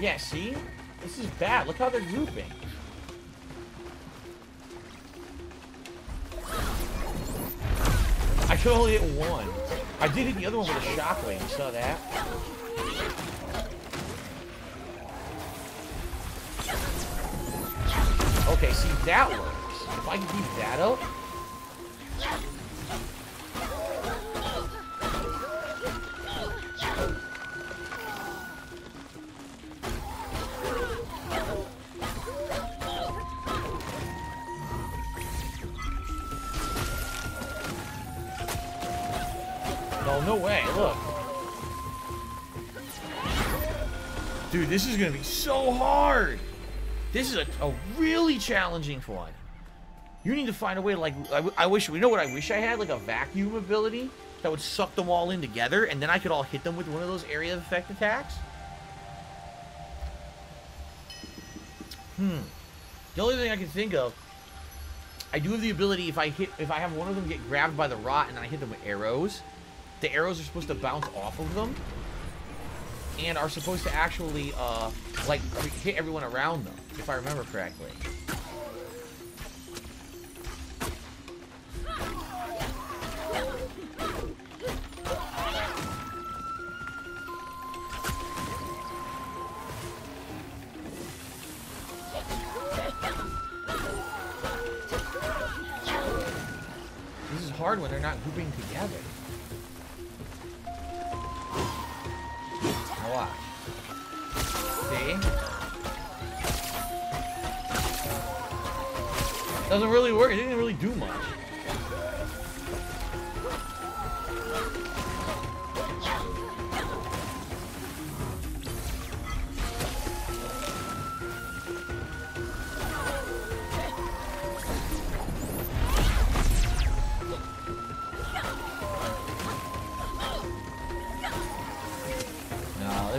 Yeah, see? This is bad. Look how they're grouping. I could only hit one. I did hit the other one with a shockwave. You saw that? Okay, see, that works. If I can keep that up... this is going to be so hard. This is a, a really challenging one. You need to find a way to, like, I wish, you know what I wish I had? Like a vacuum ability that would suck them all in together, and then I could all hit them with one of those area of effect attacks. Hmm. The only thing I can think of, I do have the ability if I hit, if I have one of them get grabbed by the rot and then I hit them with arrows, the arrows are supposed to bounce off of them and are supposed to actually, uh, like, hit everyone around them, if I remember correctly.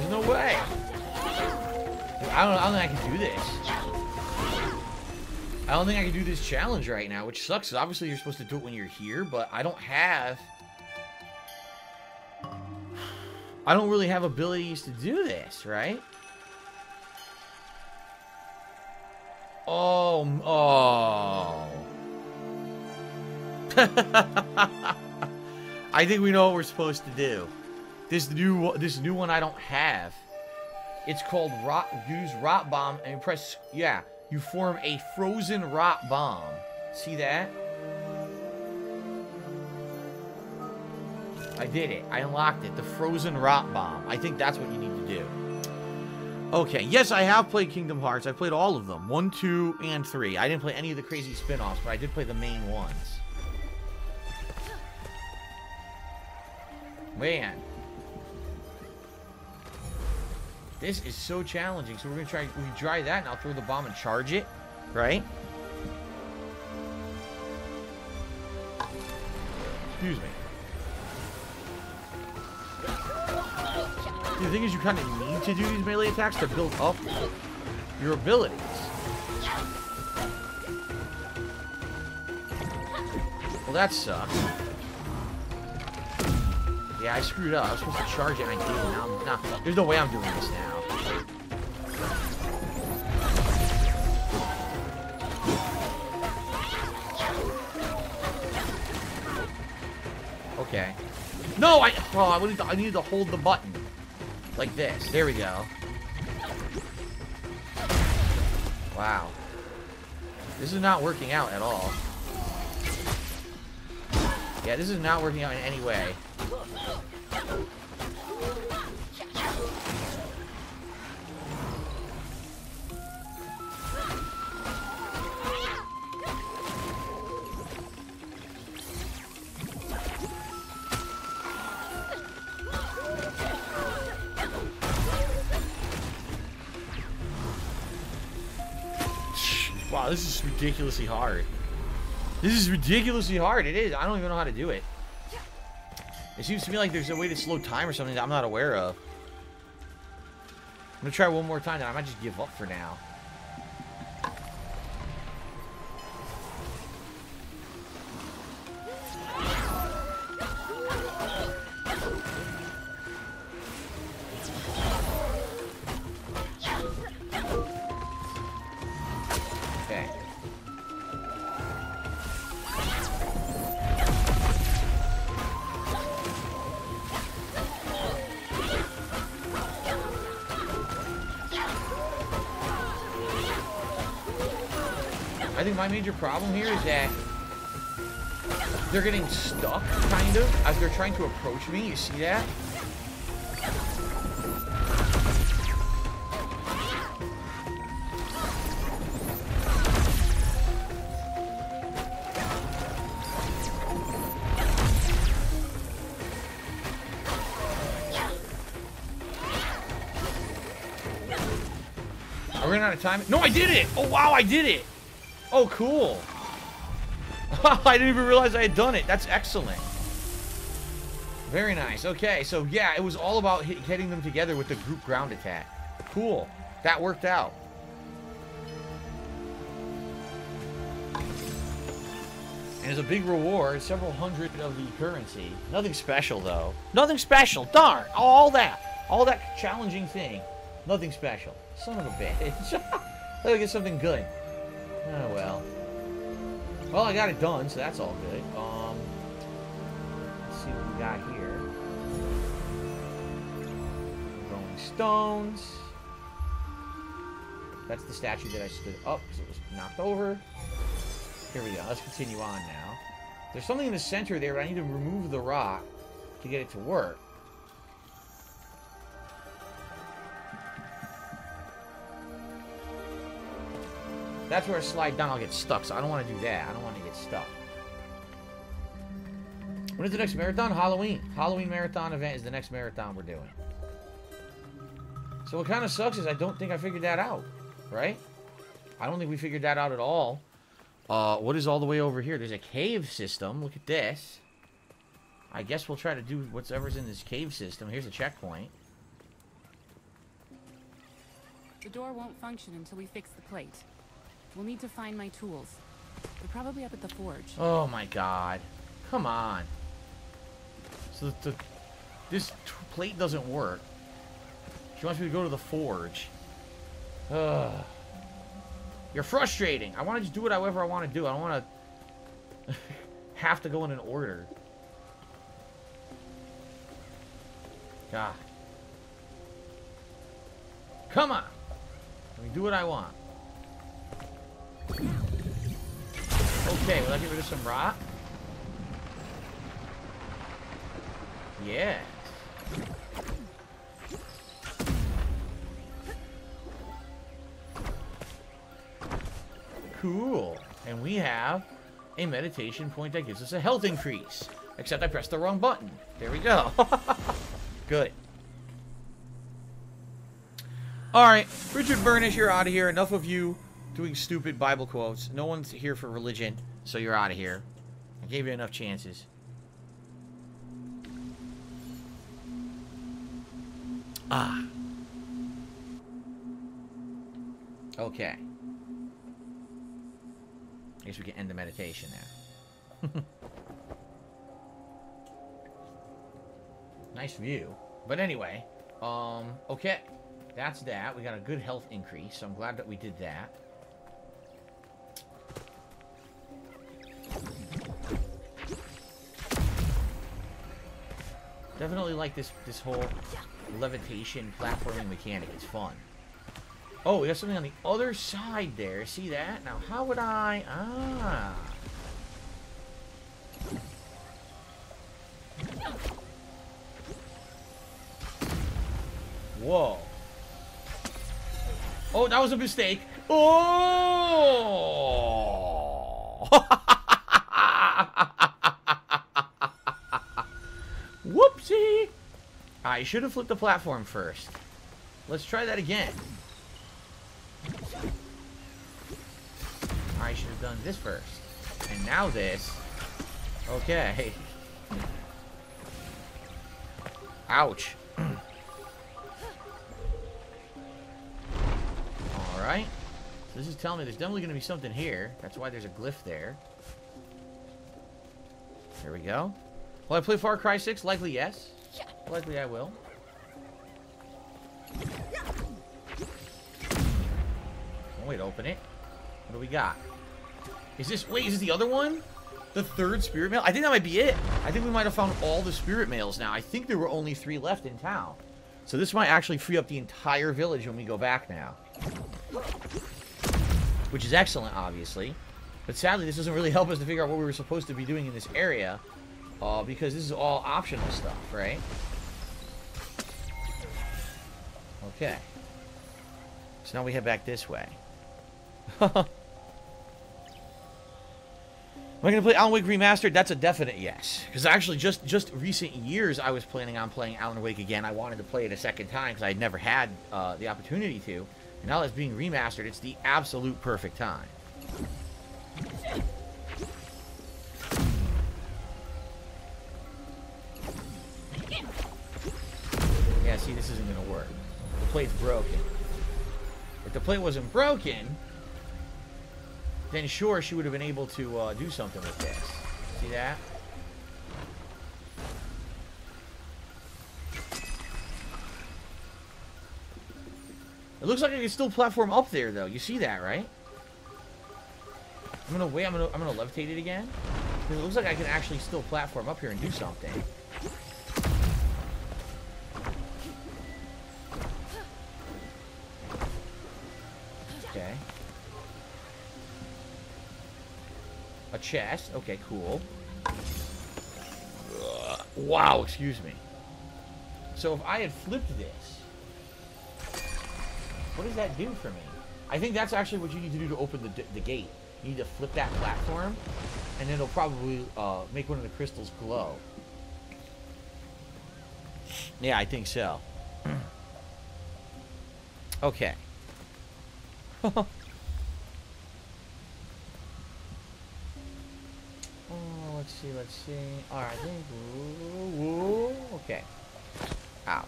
No way. I don't, I don't think I can do this. I don't think I can do this challenge right now, which sucks. obviously, you're supposed to do it when you're here, but I don't have... I don't really have abilities to do this, right? Oh, oh. I think we know what we're supposed to do. This new this new one I don't have. It's called rot use rot bomb and press yeah, you form a frozen rot bomb. See that? I did it. I unlocked it. The frozen rot bomb. I think that's what you need to do. Okay, yes, I have played Kingdom Hearts. I played all of them. One, two, and three. I didn't play any of the crazy spin-offs, but I did play the main ones. Man. This is so challenging. So we're gonna try we try that and I'll throw the bomb and charge it. Right? Excuse me. The thing is you kinda need to do these melee attacks to build up your abilities. Well that sucks. Yeah, I screwed up. I was supposed to charge it and I didn't. Now, there's no way I'm doing this now. Okay. No, I. Oh, I needed, to, I needed to hold the button like this. There we go. Wow. This is not working out at all. Yeah, this is not working out in any way. Wow, this is ridiculously hard. This is ridiculously hard. It is. I don't even know how to do it. It seems to me like there's a way to slow time or something that I'm not aware of. I'm gonna try one more time, then I might just give up for now. Major problem here is that they're getting stuck, kind of, as they're trying to approach me. You see that? I ran out of time. No, I did it! Oh, wow, I did it! Oh, cool. I didn't even realize I had done it. That's excellent. Very nice. Okay, so yeah, it was all about getting them together with the group ground attack. Cool. That worked out. And as a big reward, several hundred of the currency. Nothing special, though. Nothing special. Darn. All that. All that challenging thing. Nothing special. Son of a bitch. Let me get something good. Oh, well. Well, I got it done, so that's all good. Um, let's see what we got here. Rolling Stones. That's the statue that I stood up because it was knocked over. Here we go. Let's continue on now. There's something in the center there, but I need to remove the rock to get it to work. That's where I slide down, I'll get stuck, so I don't want to do that. I don't want to get stuck. When is the next marathon? Halloween. Halloween marathon event is the next marathon we're doing. So what kind of sucks is I don't think I figured that out, right? I don't think we figured that out at all. Uh, what is all the way over here? There's a cave system. Look at this. I guess we'll try to do whatever's in this cave system. Here's a checkpoint. The door won't function until we fix the plate. We'll need to find my tools. They're probably up at the forge. Oh my god. Come on. So the, this plate doesn't work. She wants me to go to the forge. Ugh. You're frustrating. I want to just do whatever I want to do. I don't want to have to go in an order. God. Come on. Let me do what I want. Okay, will I get rid of some rot? Yes. Cool. And we have a meditation point that gives us a health increase. Except I pressed the wrong button. There we go. Good. Alright, Richard Burnish, you're out of here. Enough of you doing stupid Bible quotes. No one's here for religion, so you're out of here. I gave you enough chances. Ah. Okay. I guess we can end the meditation there. nice view. But anyway, um, okay. That's that. We got a good health increase, so I'm glad that we did that. Definitely like this this whole levitation platforming mechanic. It's fun. Oh, we got something on the other side there. See that? Now, how would I... Ah. Whoa. Oh, that was a mistake. Oh! Whoopsie! I should have flipped the platform first. Let's try that again. I should have done this first. And now this. Okay. Ouch. Alright. So this is telling me there's definitely going to be something here. That's why there's a glyph there. There we go. Will I play Far Cry 6? Likely yes. Likely I will. Oh, wait, open it. What do we got? Is this... Wait, is this the other one? The third spirit mail? I think that might be it. I think we might have found all the spirit mails now. I think there were only three left in town. So this might actually free up the entire village when we go back now. Which is excellent, obviously. But sadly, this doesn't really help us to figure out what we were supposed to be doing in this area. Uh, because this is all optional stuff, right? Okay. So now we head back this way. Am I going to play Alan Wake Remastered? That's a definite yes. Because actually, just just recent years, I was planning on playing Alan Wake again. I wanted to play it a second time because I had never had uh, the opportunity to. And now that it's being remastered, it's the absolute perfect time. Yeah, see, this isn't to work. The plate's broken. If the plate wasn't broken, then sure, she would have been able to uh, do something with this. See that? It looks like I can still platform up there, though. You see that, right? I'm gonna wait. I'm gonna I'm gonna levitate it again. It looks like I can actually still platform up here and do something. Okay. A chest. Okay, cool. Wow, excuse me. So if I had flipped this, what does that do for me? I think that's actually what you need to do to open the, the gate. You need to flip that platform, and it'll probably uh, make one of the crystals glow. Yeah, I think so. okay. oh, let's see, let's see. Alright, okay. Ow.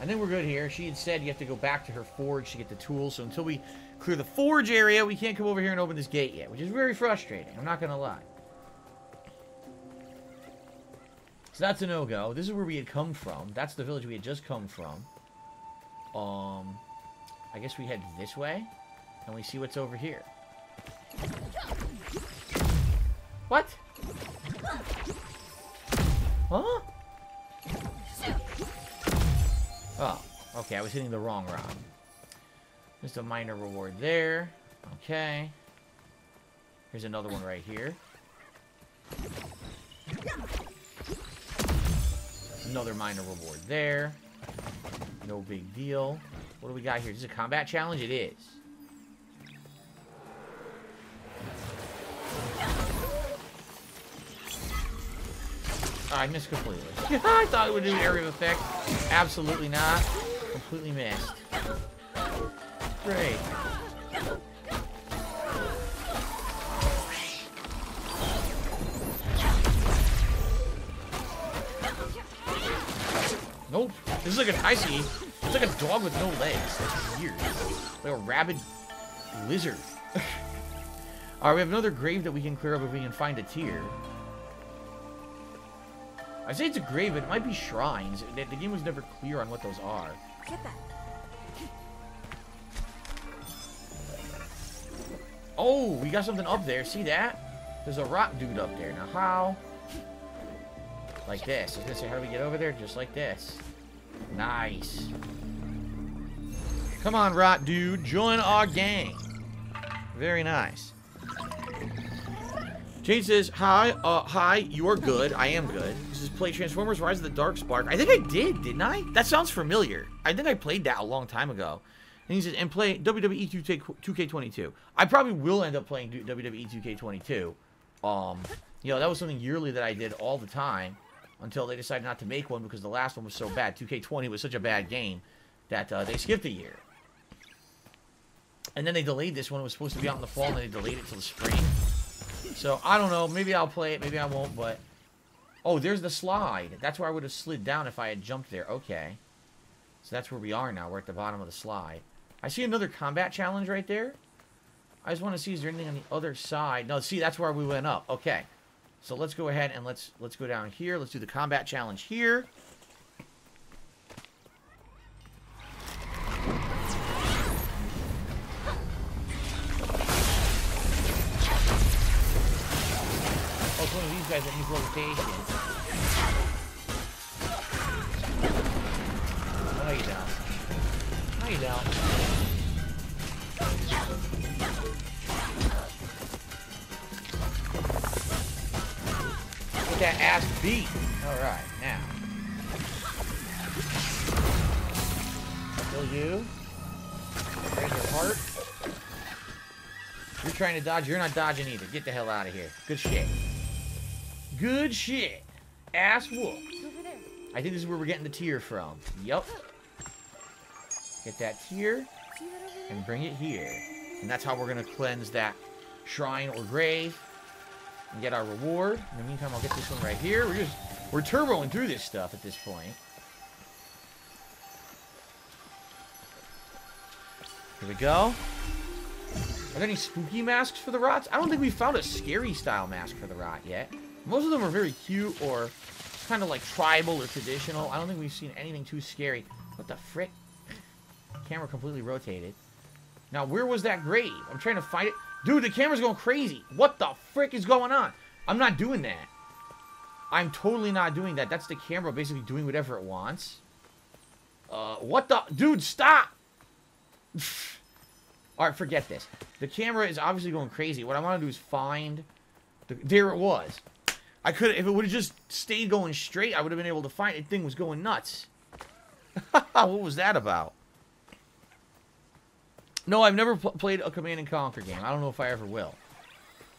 I think we're good here. She had said you have to go back to her forge to get the tools, so until we clear the forge area, we can't come over here and open this gate yet, which is very frustrating. I'm not going to lie. So that's a no-go. This is where we had come from. That's the village we had just come from. Um, I guess we head this way, and we see what's over here. What? Huh? Oh, okay, I was hitting the wrong round. Just a minor reward there. Okay. Here's another one right here. Another minor reward there. No big deal. What do we got here? Is this a combat challenge? It is. Oh, I missed completely. I thought it would do an area of effect. Absolutely not. Completely missed. Great. Nope. This is like an icy. It's like a dog with no legs. That's weird. Like a rabid lizard. Alright, we have another grave that we can clear up if we can find a tear. I say it's a grave, but it might be shrines. The, game was never clear on what those are. Get that. Oh, we got something up there. See that? There's a rock dude up there. Now how? Like this. I was gonna say, how do we get over there? Just like this. Nice. Come on, rock dude. Join our gang. Very nice. Jade says, hi, uh, hi, you are good. I am good. This is play Transformers Rise of the Dark Spark. I think I did, didn't I? That sounds familiar. I think I played that a long time ago. And he says, and play WWE 2K22. I probably will end up playing WWE 2K22. Um, you know, that was something yearly that I did all the time until they decided not to make one because the last one was so bad. 2K20 was such a bad game that uh, they skipped a year. And then they delayed this one. It was supposed to be out in the fall, and they delayed it till the spring. So, I don't know. Maybe I'll play it. Maybe I won't, but... Oh, there's the slide. That's where I would have slid down if I had jumped there. Okay. So that's where we are now. We're at the bottom of the slide. I see another combat challenge right there. I just want to see is there anything on the other side. No, see, that's where we went up. Okay. So let's go ahead and let's let's go down here. Let's do the combat challenge here. Oh, it's one of these guys that needs levitation. No, you don't. No, you don't. That ass beat. Alright, now. Kill you. There's your heart. You're trying to dodge. You're not dodging either. Get the hell out of here. Good shit. Good shit. Ass whoop. I think this is where we're getting the tear from. Yup. Get that tear and bring it here. And that's how we're going to cleanse that shrine or grave and get our reward. In the meantime, I'll get this one right here. We're just, we're turboing through this stuff at this point. Here we go. Are there any spooky masks for the rots? I don't think we found a scary style mask for the rot yet. Most of them are very cute or kind of like tribal or traditional. I don't think we've seen anything too scary. What the frick? Camera completely rotated. Now, where was that grave? I'm trying to find it. Dude, the camera's going crazy. What the frick is going on? I'm not doing that. I'm totally not doing that. That's the camera basically doing whatever it wants. Uh, what the? Dude, stop! Alright, forget this. The camera is obviously going crazy. What I want to do is find... The, there it was. I could if it would have just stayed going straight, I would have been able to find it. Thing was going nuts. what was that about? No, I've never pl played a Command and Conquer game. I don't know if I ever will.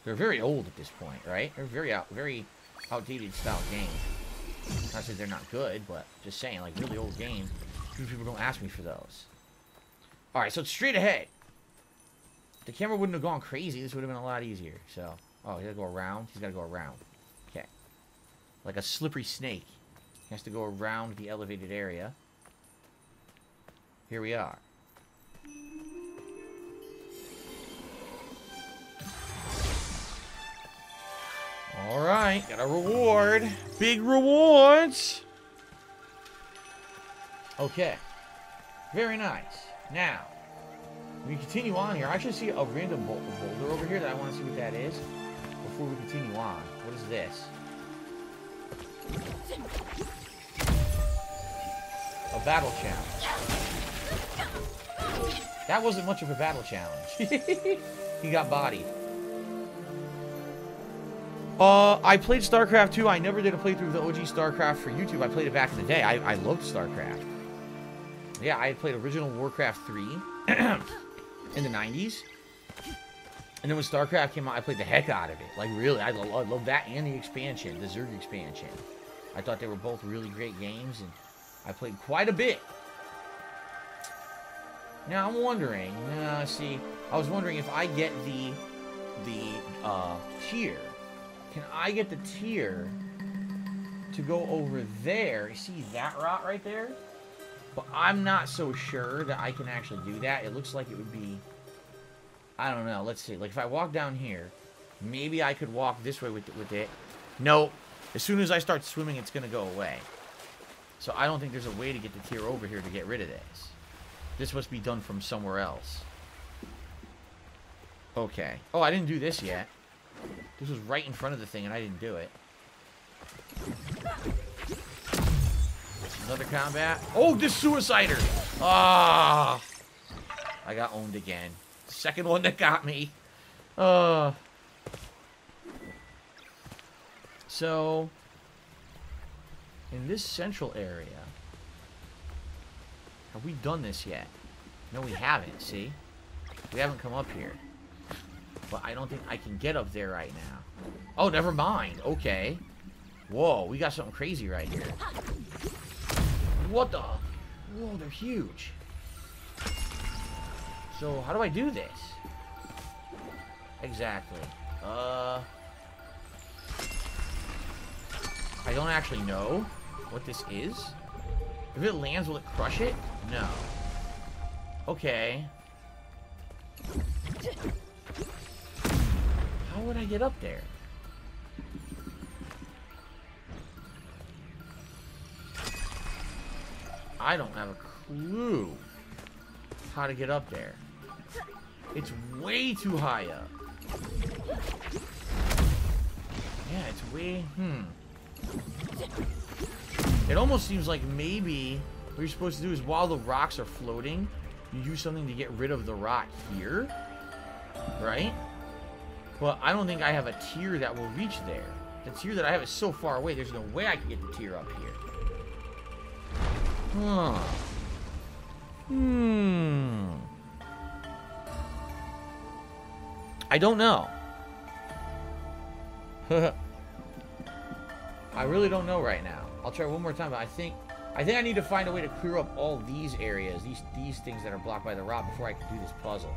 They're very old at this point, right? They're very out, very outdated style games. Not that they're not good, but just saying, like really old games. People don't ask me for those. All right, so it's straight ahead. The camera wouldn't have gone crazy. This would have been a lot easier. So, oh, he got to go around. He's got to go around. Okay, like a slippery snake. He has to go around the elevated area. Here we are. Alright, got a reward. Big rewards! Okay. Very nice. Now, we continue on here. I should see a random boulder over here that I want to see what that is before we continue on. What is this? A battle challenge. That wasn't much of a battle challenge. he got bodied. Uh, I played StarCraft 2. I never did a playthrough of the OG StarCraft for YouTube. I played it back in the day. I, I loved StarCraft. Yeah, I played original Warcraft 3 in the 90s. And then when StarCraft came out, I played the heck out of it. Like, really, I, lo I love that and the expansion, the Zerg expansion. I thought they were both really great games, and I played quite a bit. Now, I'm wondering, uh, see, I was wondering if I get the, the, uh, tier, can I get the tier to go over there? See that rot right there? But I'm not so sure that I can actually do that. It looks like it would be... I don't know. Let's see. Like, if I walk down here, maybe I could walk this way with, with it. No. As soon as I start swimming, it's going to go away. So I don't think there's a way to get the tier over here to get rid of this. This must be done from somewhere else. Okay. Oh, I didn't do this yet. This was right in front of the thing, and I didn't do it. Another combat. Oh, this suicider! Ah! I got owned again. Second one that got me. Uh. So, in this central area, have we done this yet? No, we haven't, see? We haven't come up here. But I don't think I can get up there right now. Oh, never mind. Okay. Whoa, we got something crazy right here. What the? Whoa, they're huge. So, how do I do this? Exactly. Uh... I don't actually know what this is. If it lands, will it crush it? No. Okay. How would I get up there? I don't have a clue how to get up there. It's way too high up. Yeah, it's way... Hmm. It almost seems like maybe what you're supposed to do is while the rocks are floating, you use something to get rid of the rock here. Right? But I don't think I have a tier that will reach there. The tier that I have is so far away, there's no way I can get the tier up here. Huh. Hmm. I don't know. I really don't know right now. I'll try one more time, but I think I think I need to find a way to clear up all these areas, these these things that are blocked by the rock before I can do this puzzle.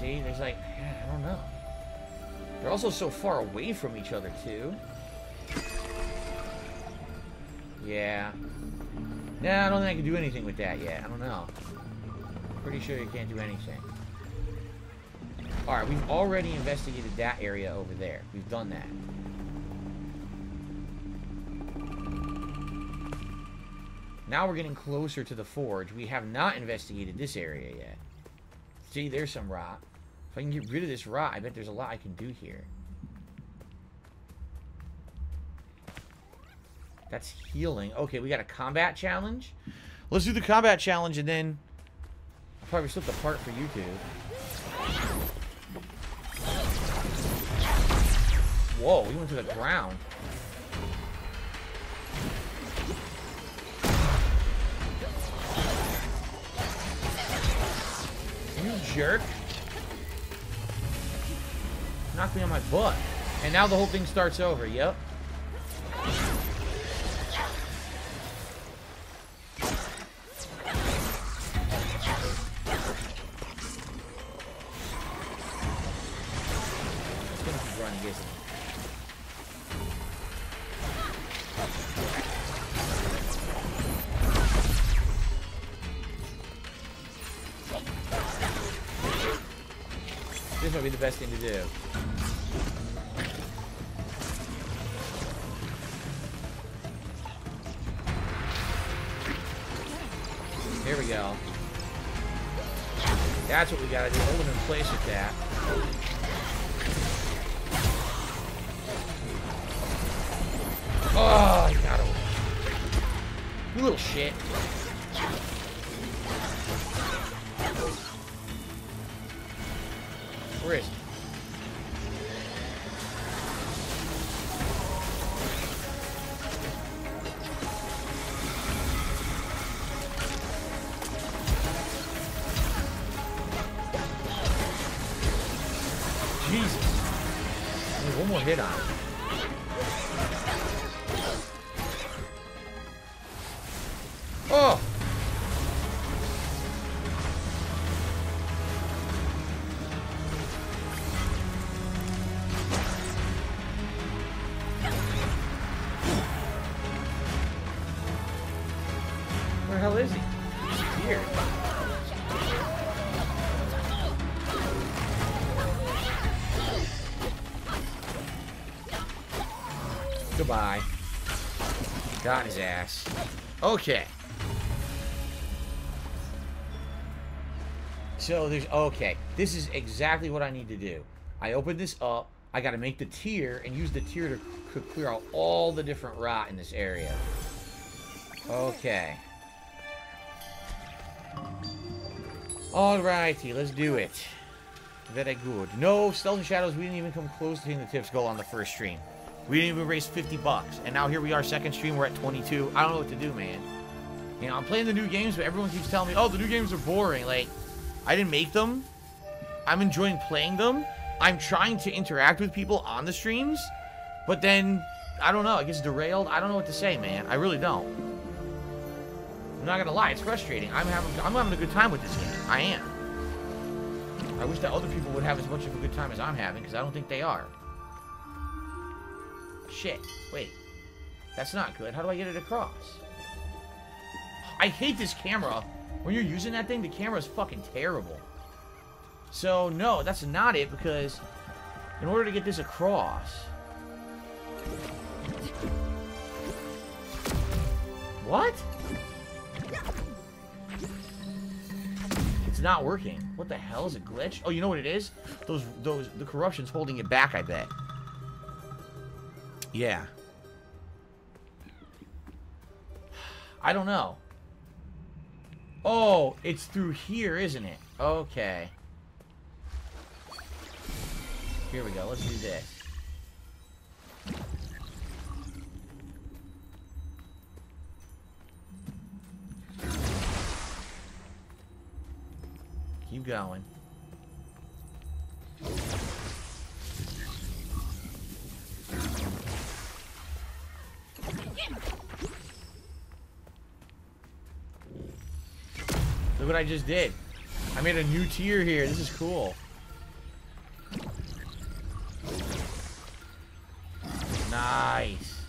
See, there's like, I don't know. They're also so far away from each other, too. Yeah. Nah, I don't think I can do anything with that yet. I don't know. Pretty sure you can't do anything. Alright, we've already investigated that area over there. We've done that. Now we're getting closer to the forge. We have not investigated this area yet. See, there's some rot. If I can get rid of this rot, I bet there's a lot I can do here. That's healing. Okay, we got a combat challenge. Let's do the combat challenge and then I'll probably slip the part for YouTube. Whoa, we went to the ground. You jerk. Knocked me on my butt. And now the whole thing starts over. Yep. This might be the best thing to do. That's what we gotta do. Hold him in place with that. Oh, I got him. You little shit. Where is he? Ass. Okay. So there's okay. This is exactly what I need to do. I open this up. I got to make the tier and use the tier to clear out all the different rot in this area. Okay. Alrighty, let's do it. Very good. No, Stealth and Shadows, we didn't even come close to hitting the tips goal on the first stream. We didn't even raise 50 bucks. And now here we are, second stream, we're at 22. I don't know what to do, man. You know, I'm playing the new games, but everyone keeps telling me, oh, the new games are boring. Like, I didn't make them. I'm enjoying playing them. I'm trying to interact with people on the streams. But then, I don't know, it gets derailed. I don't know what to say, man. I really don't. I'm not gonna lie, it's frustrating. I'm having I'm having a good time with this game. I am. I wish that other people would have as much of a good time as I'm having, because I don't think they are. Shit. Wait. That's not good. How do I get it across? I hate this camera. When you're using that thing, the camera is fucking terrible. So, no, that's not it, because in order to get this across... What? It's not working. What the hell is a glitch? Oh, you know what it is? Those, those, the corruption's holding it back, I bet. Yeah. I don't know. Oh, it's through here, isn't it? Okay. Here we go. Let's do this. Keep going. What I just did. I made a new tier here. This is cool. Nice.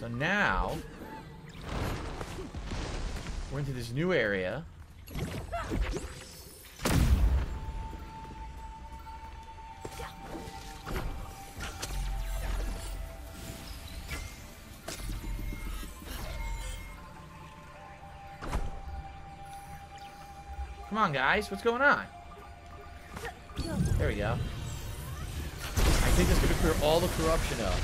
So now, we're into this new area. Come on, guys. What's going on? There we go. I think it's going to clear all the corruption up.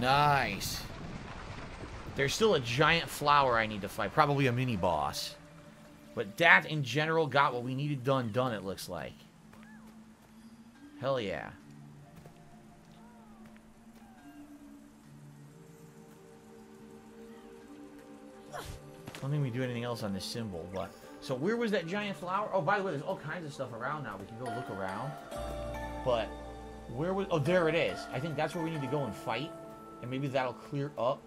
Nice. There's still a giant flower I need to fight. Probably a mini-boss. But that, in general, got what we needed done done, it looks like. Hell yeah. Don't think we do anything else on this symbol, but... So where was that giant flower? Oh, by the way, there's all kinds of stuff around now. We can go look around. But where was... Oh, there it is. I think that's where we need to go and fight. And maybe that'll clear up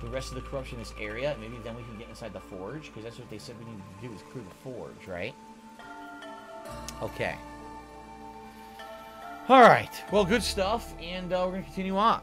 the rest of the corruption in this area. And maybe then we can get inside the forge. Because that's what they said we needed to do is clear the forge, right? Okay. Alright. Well, good stuff. And uh, we're going to continue on.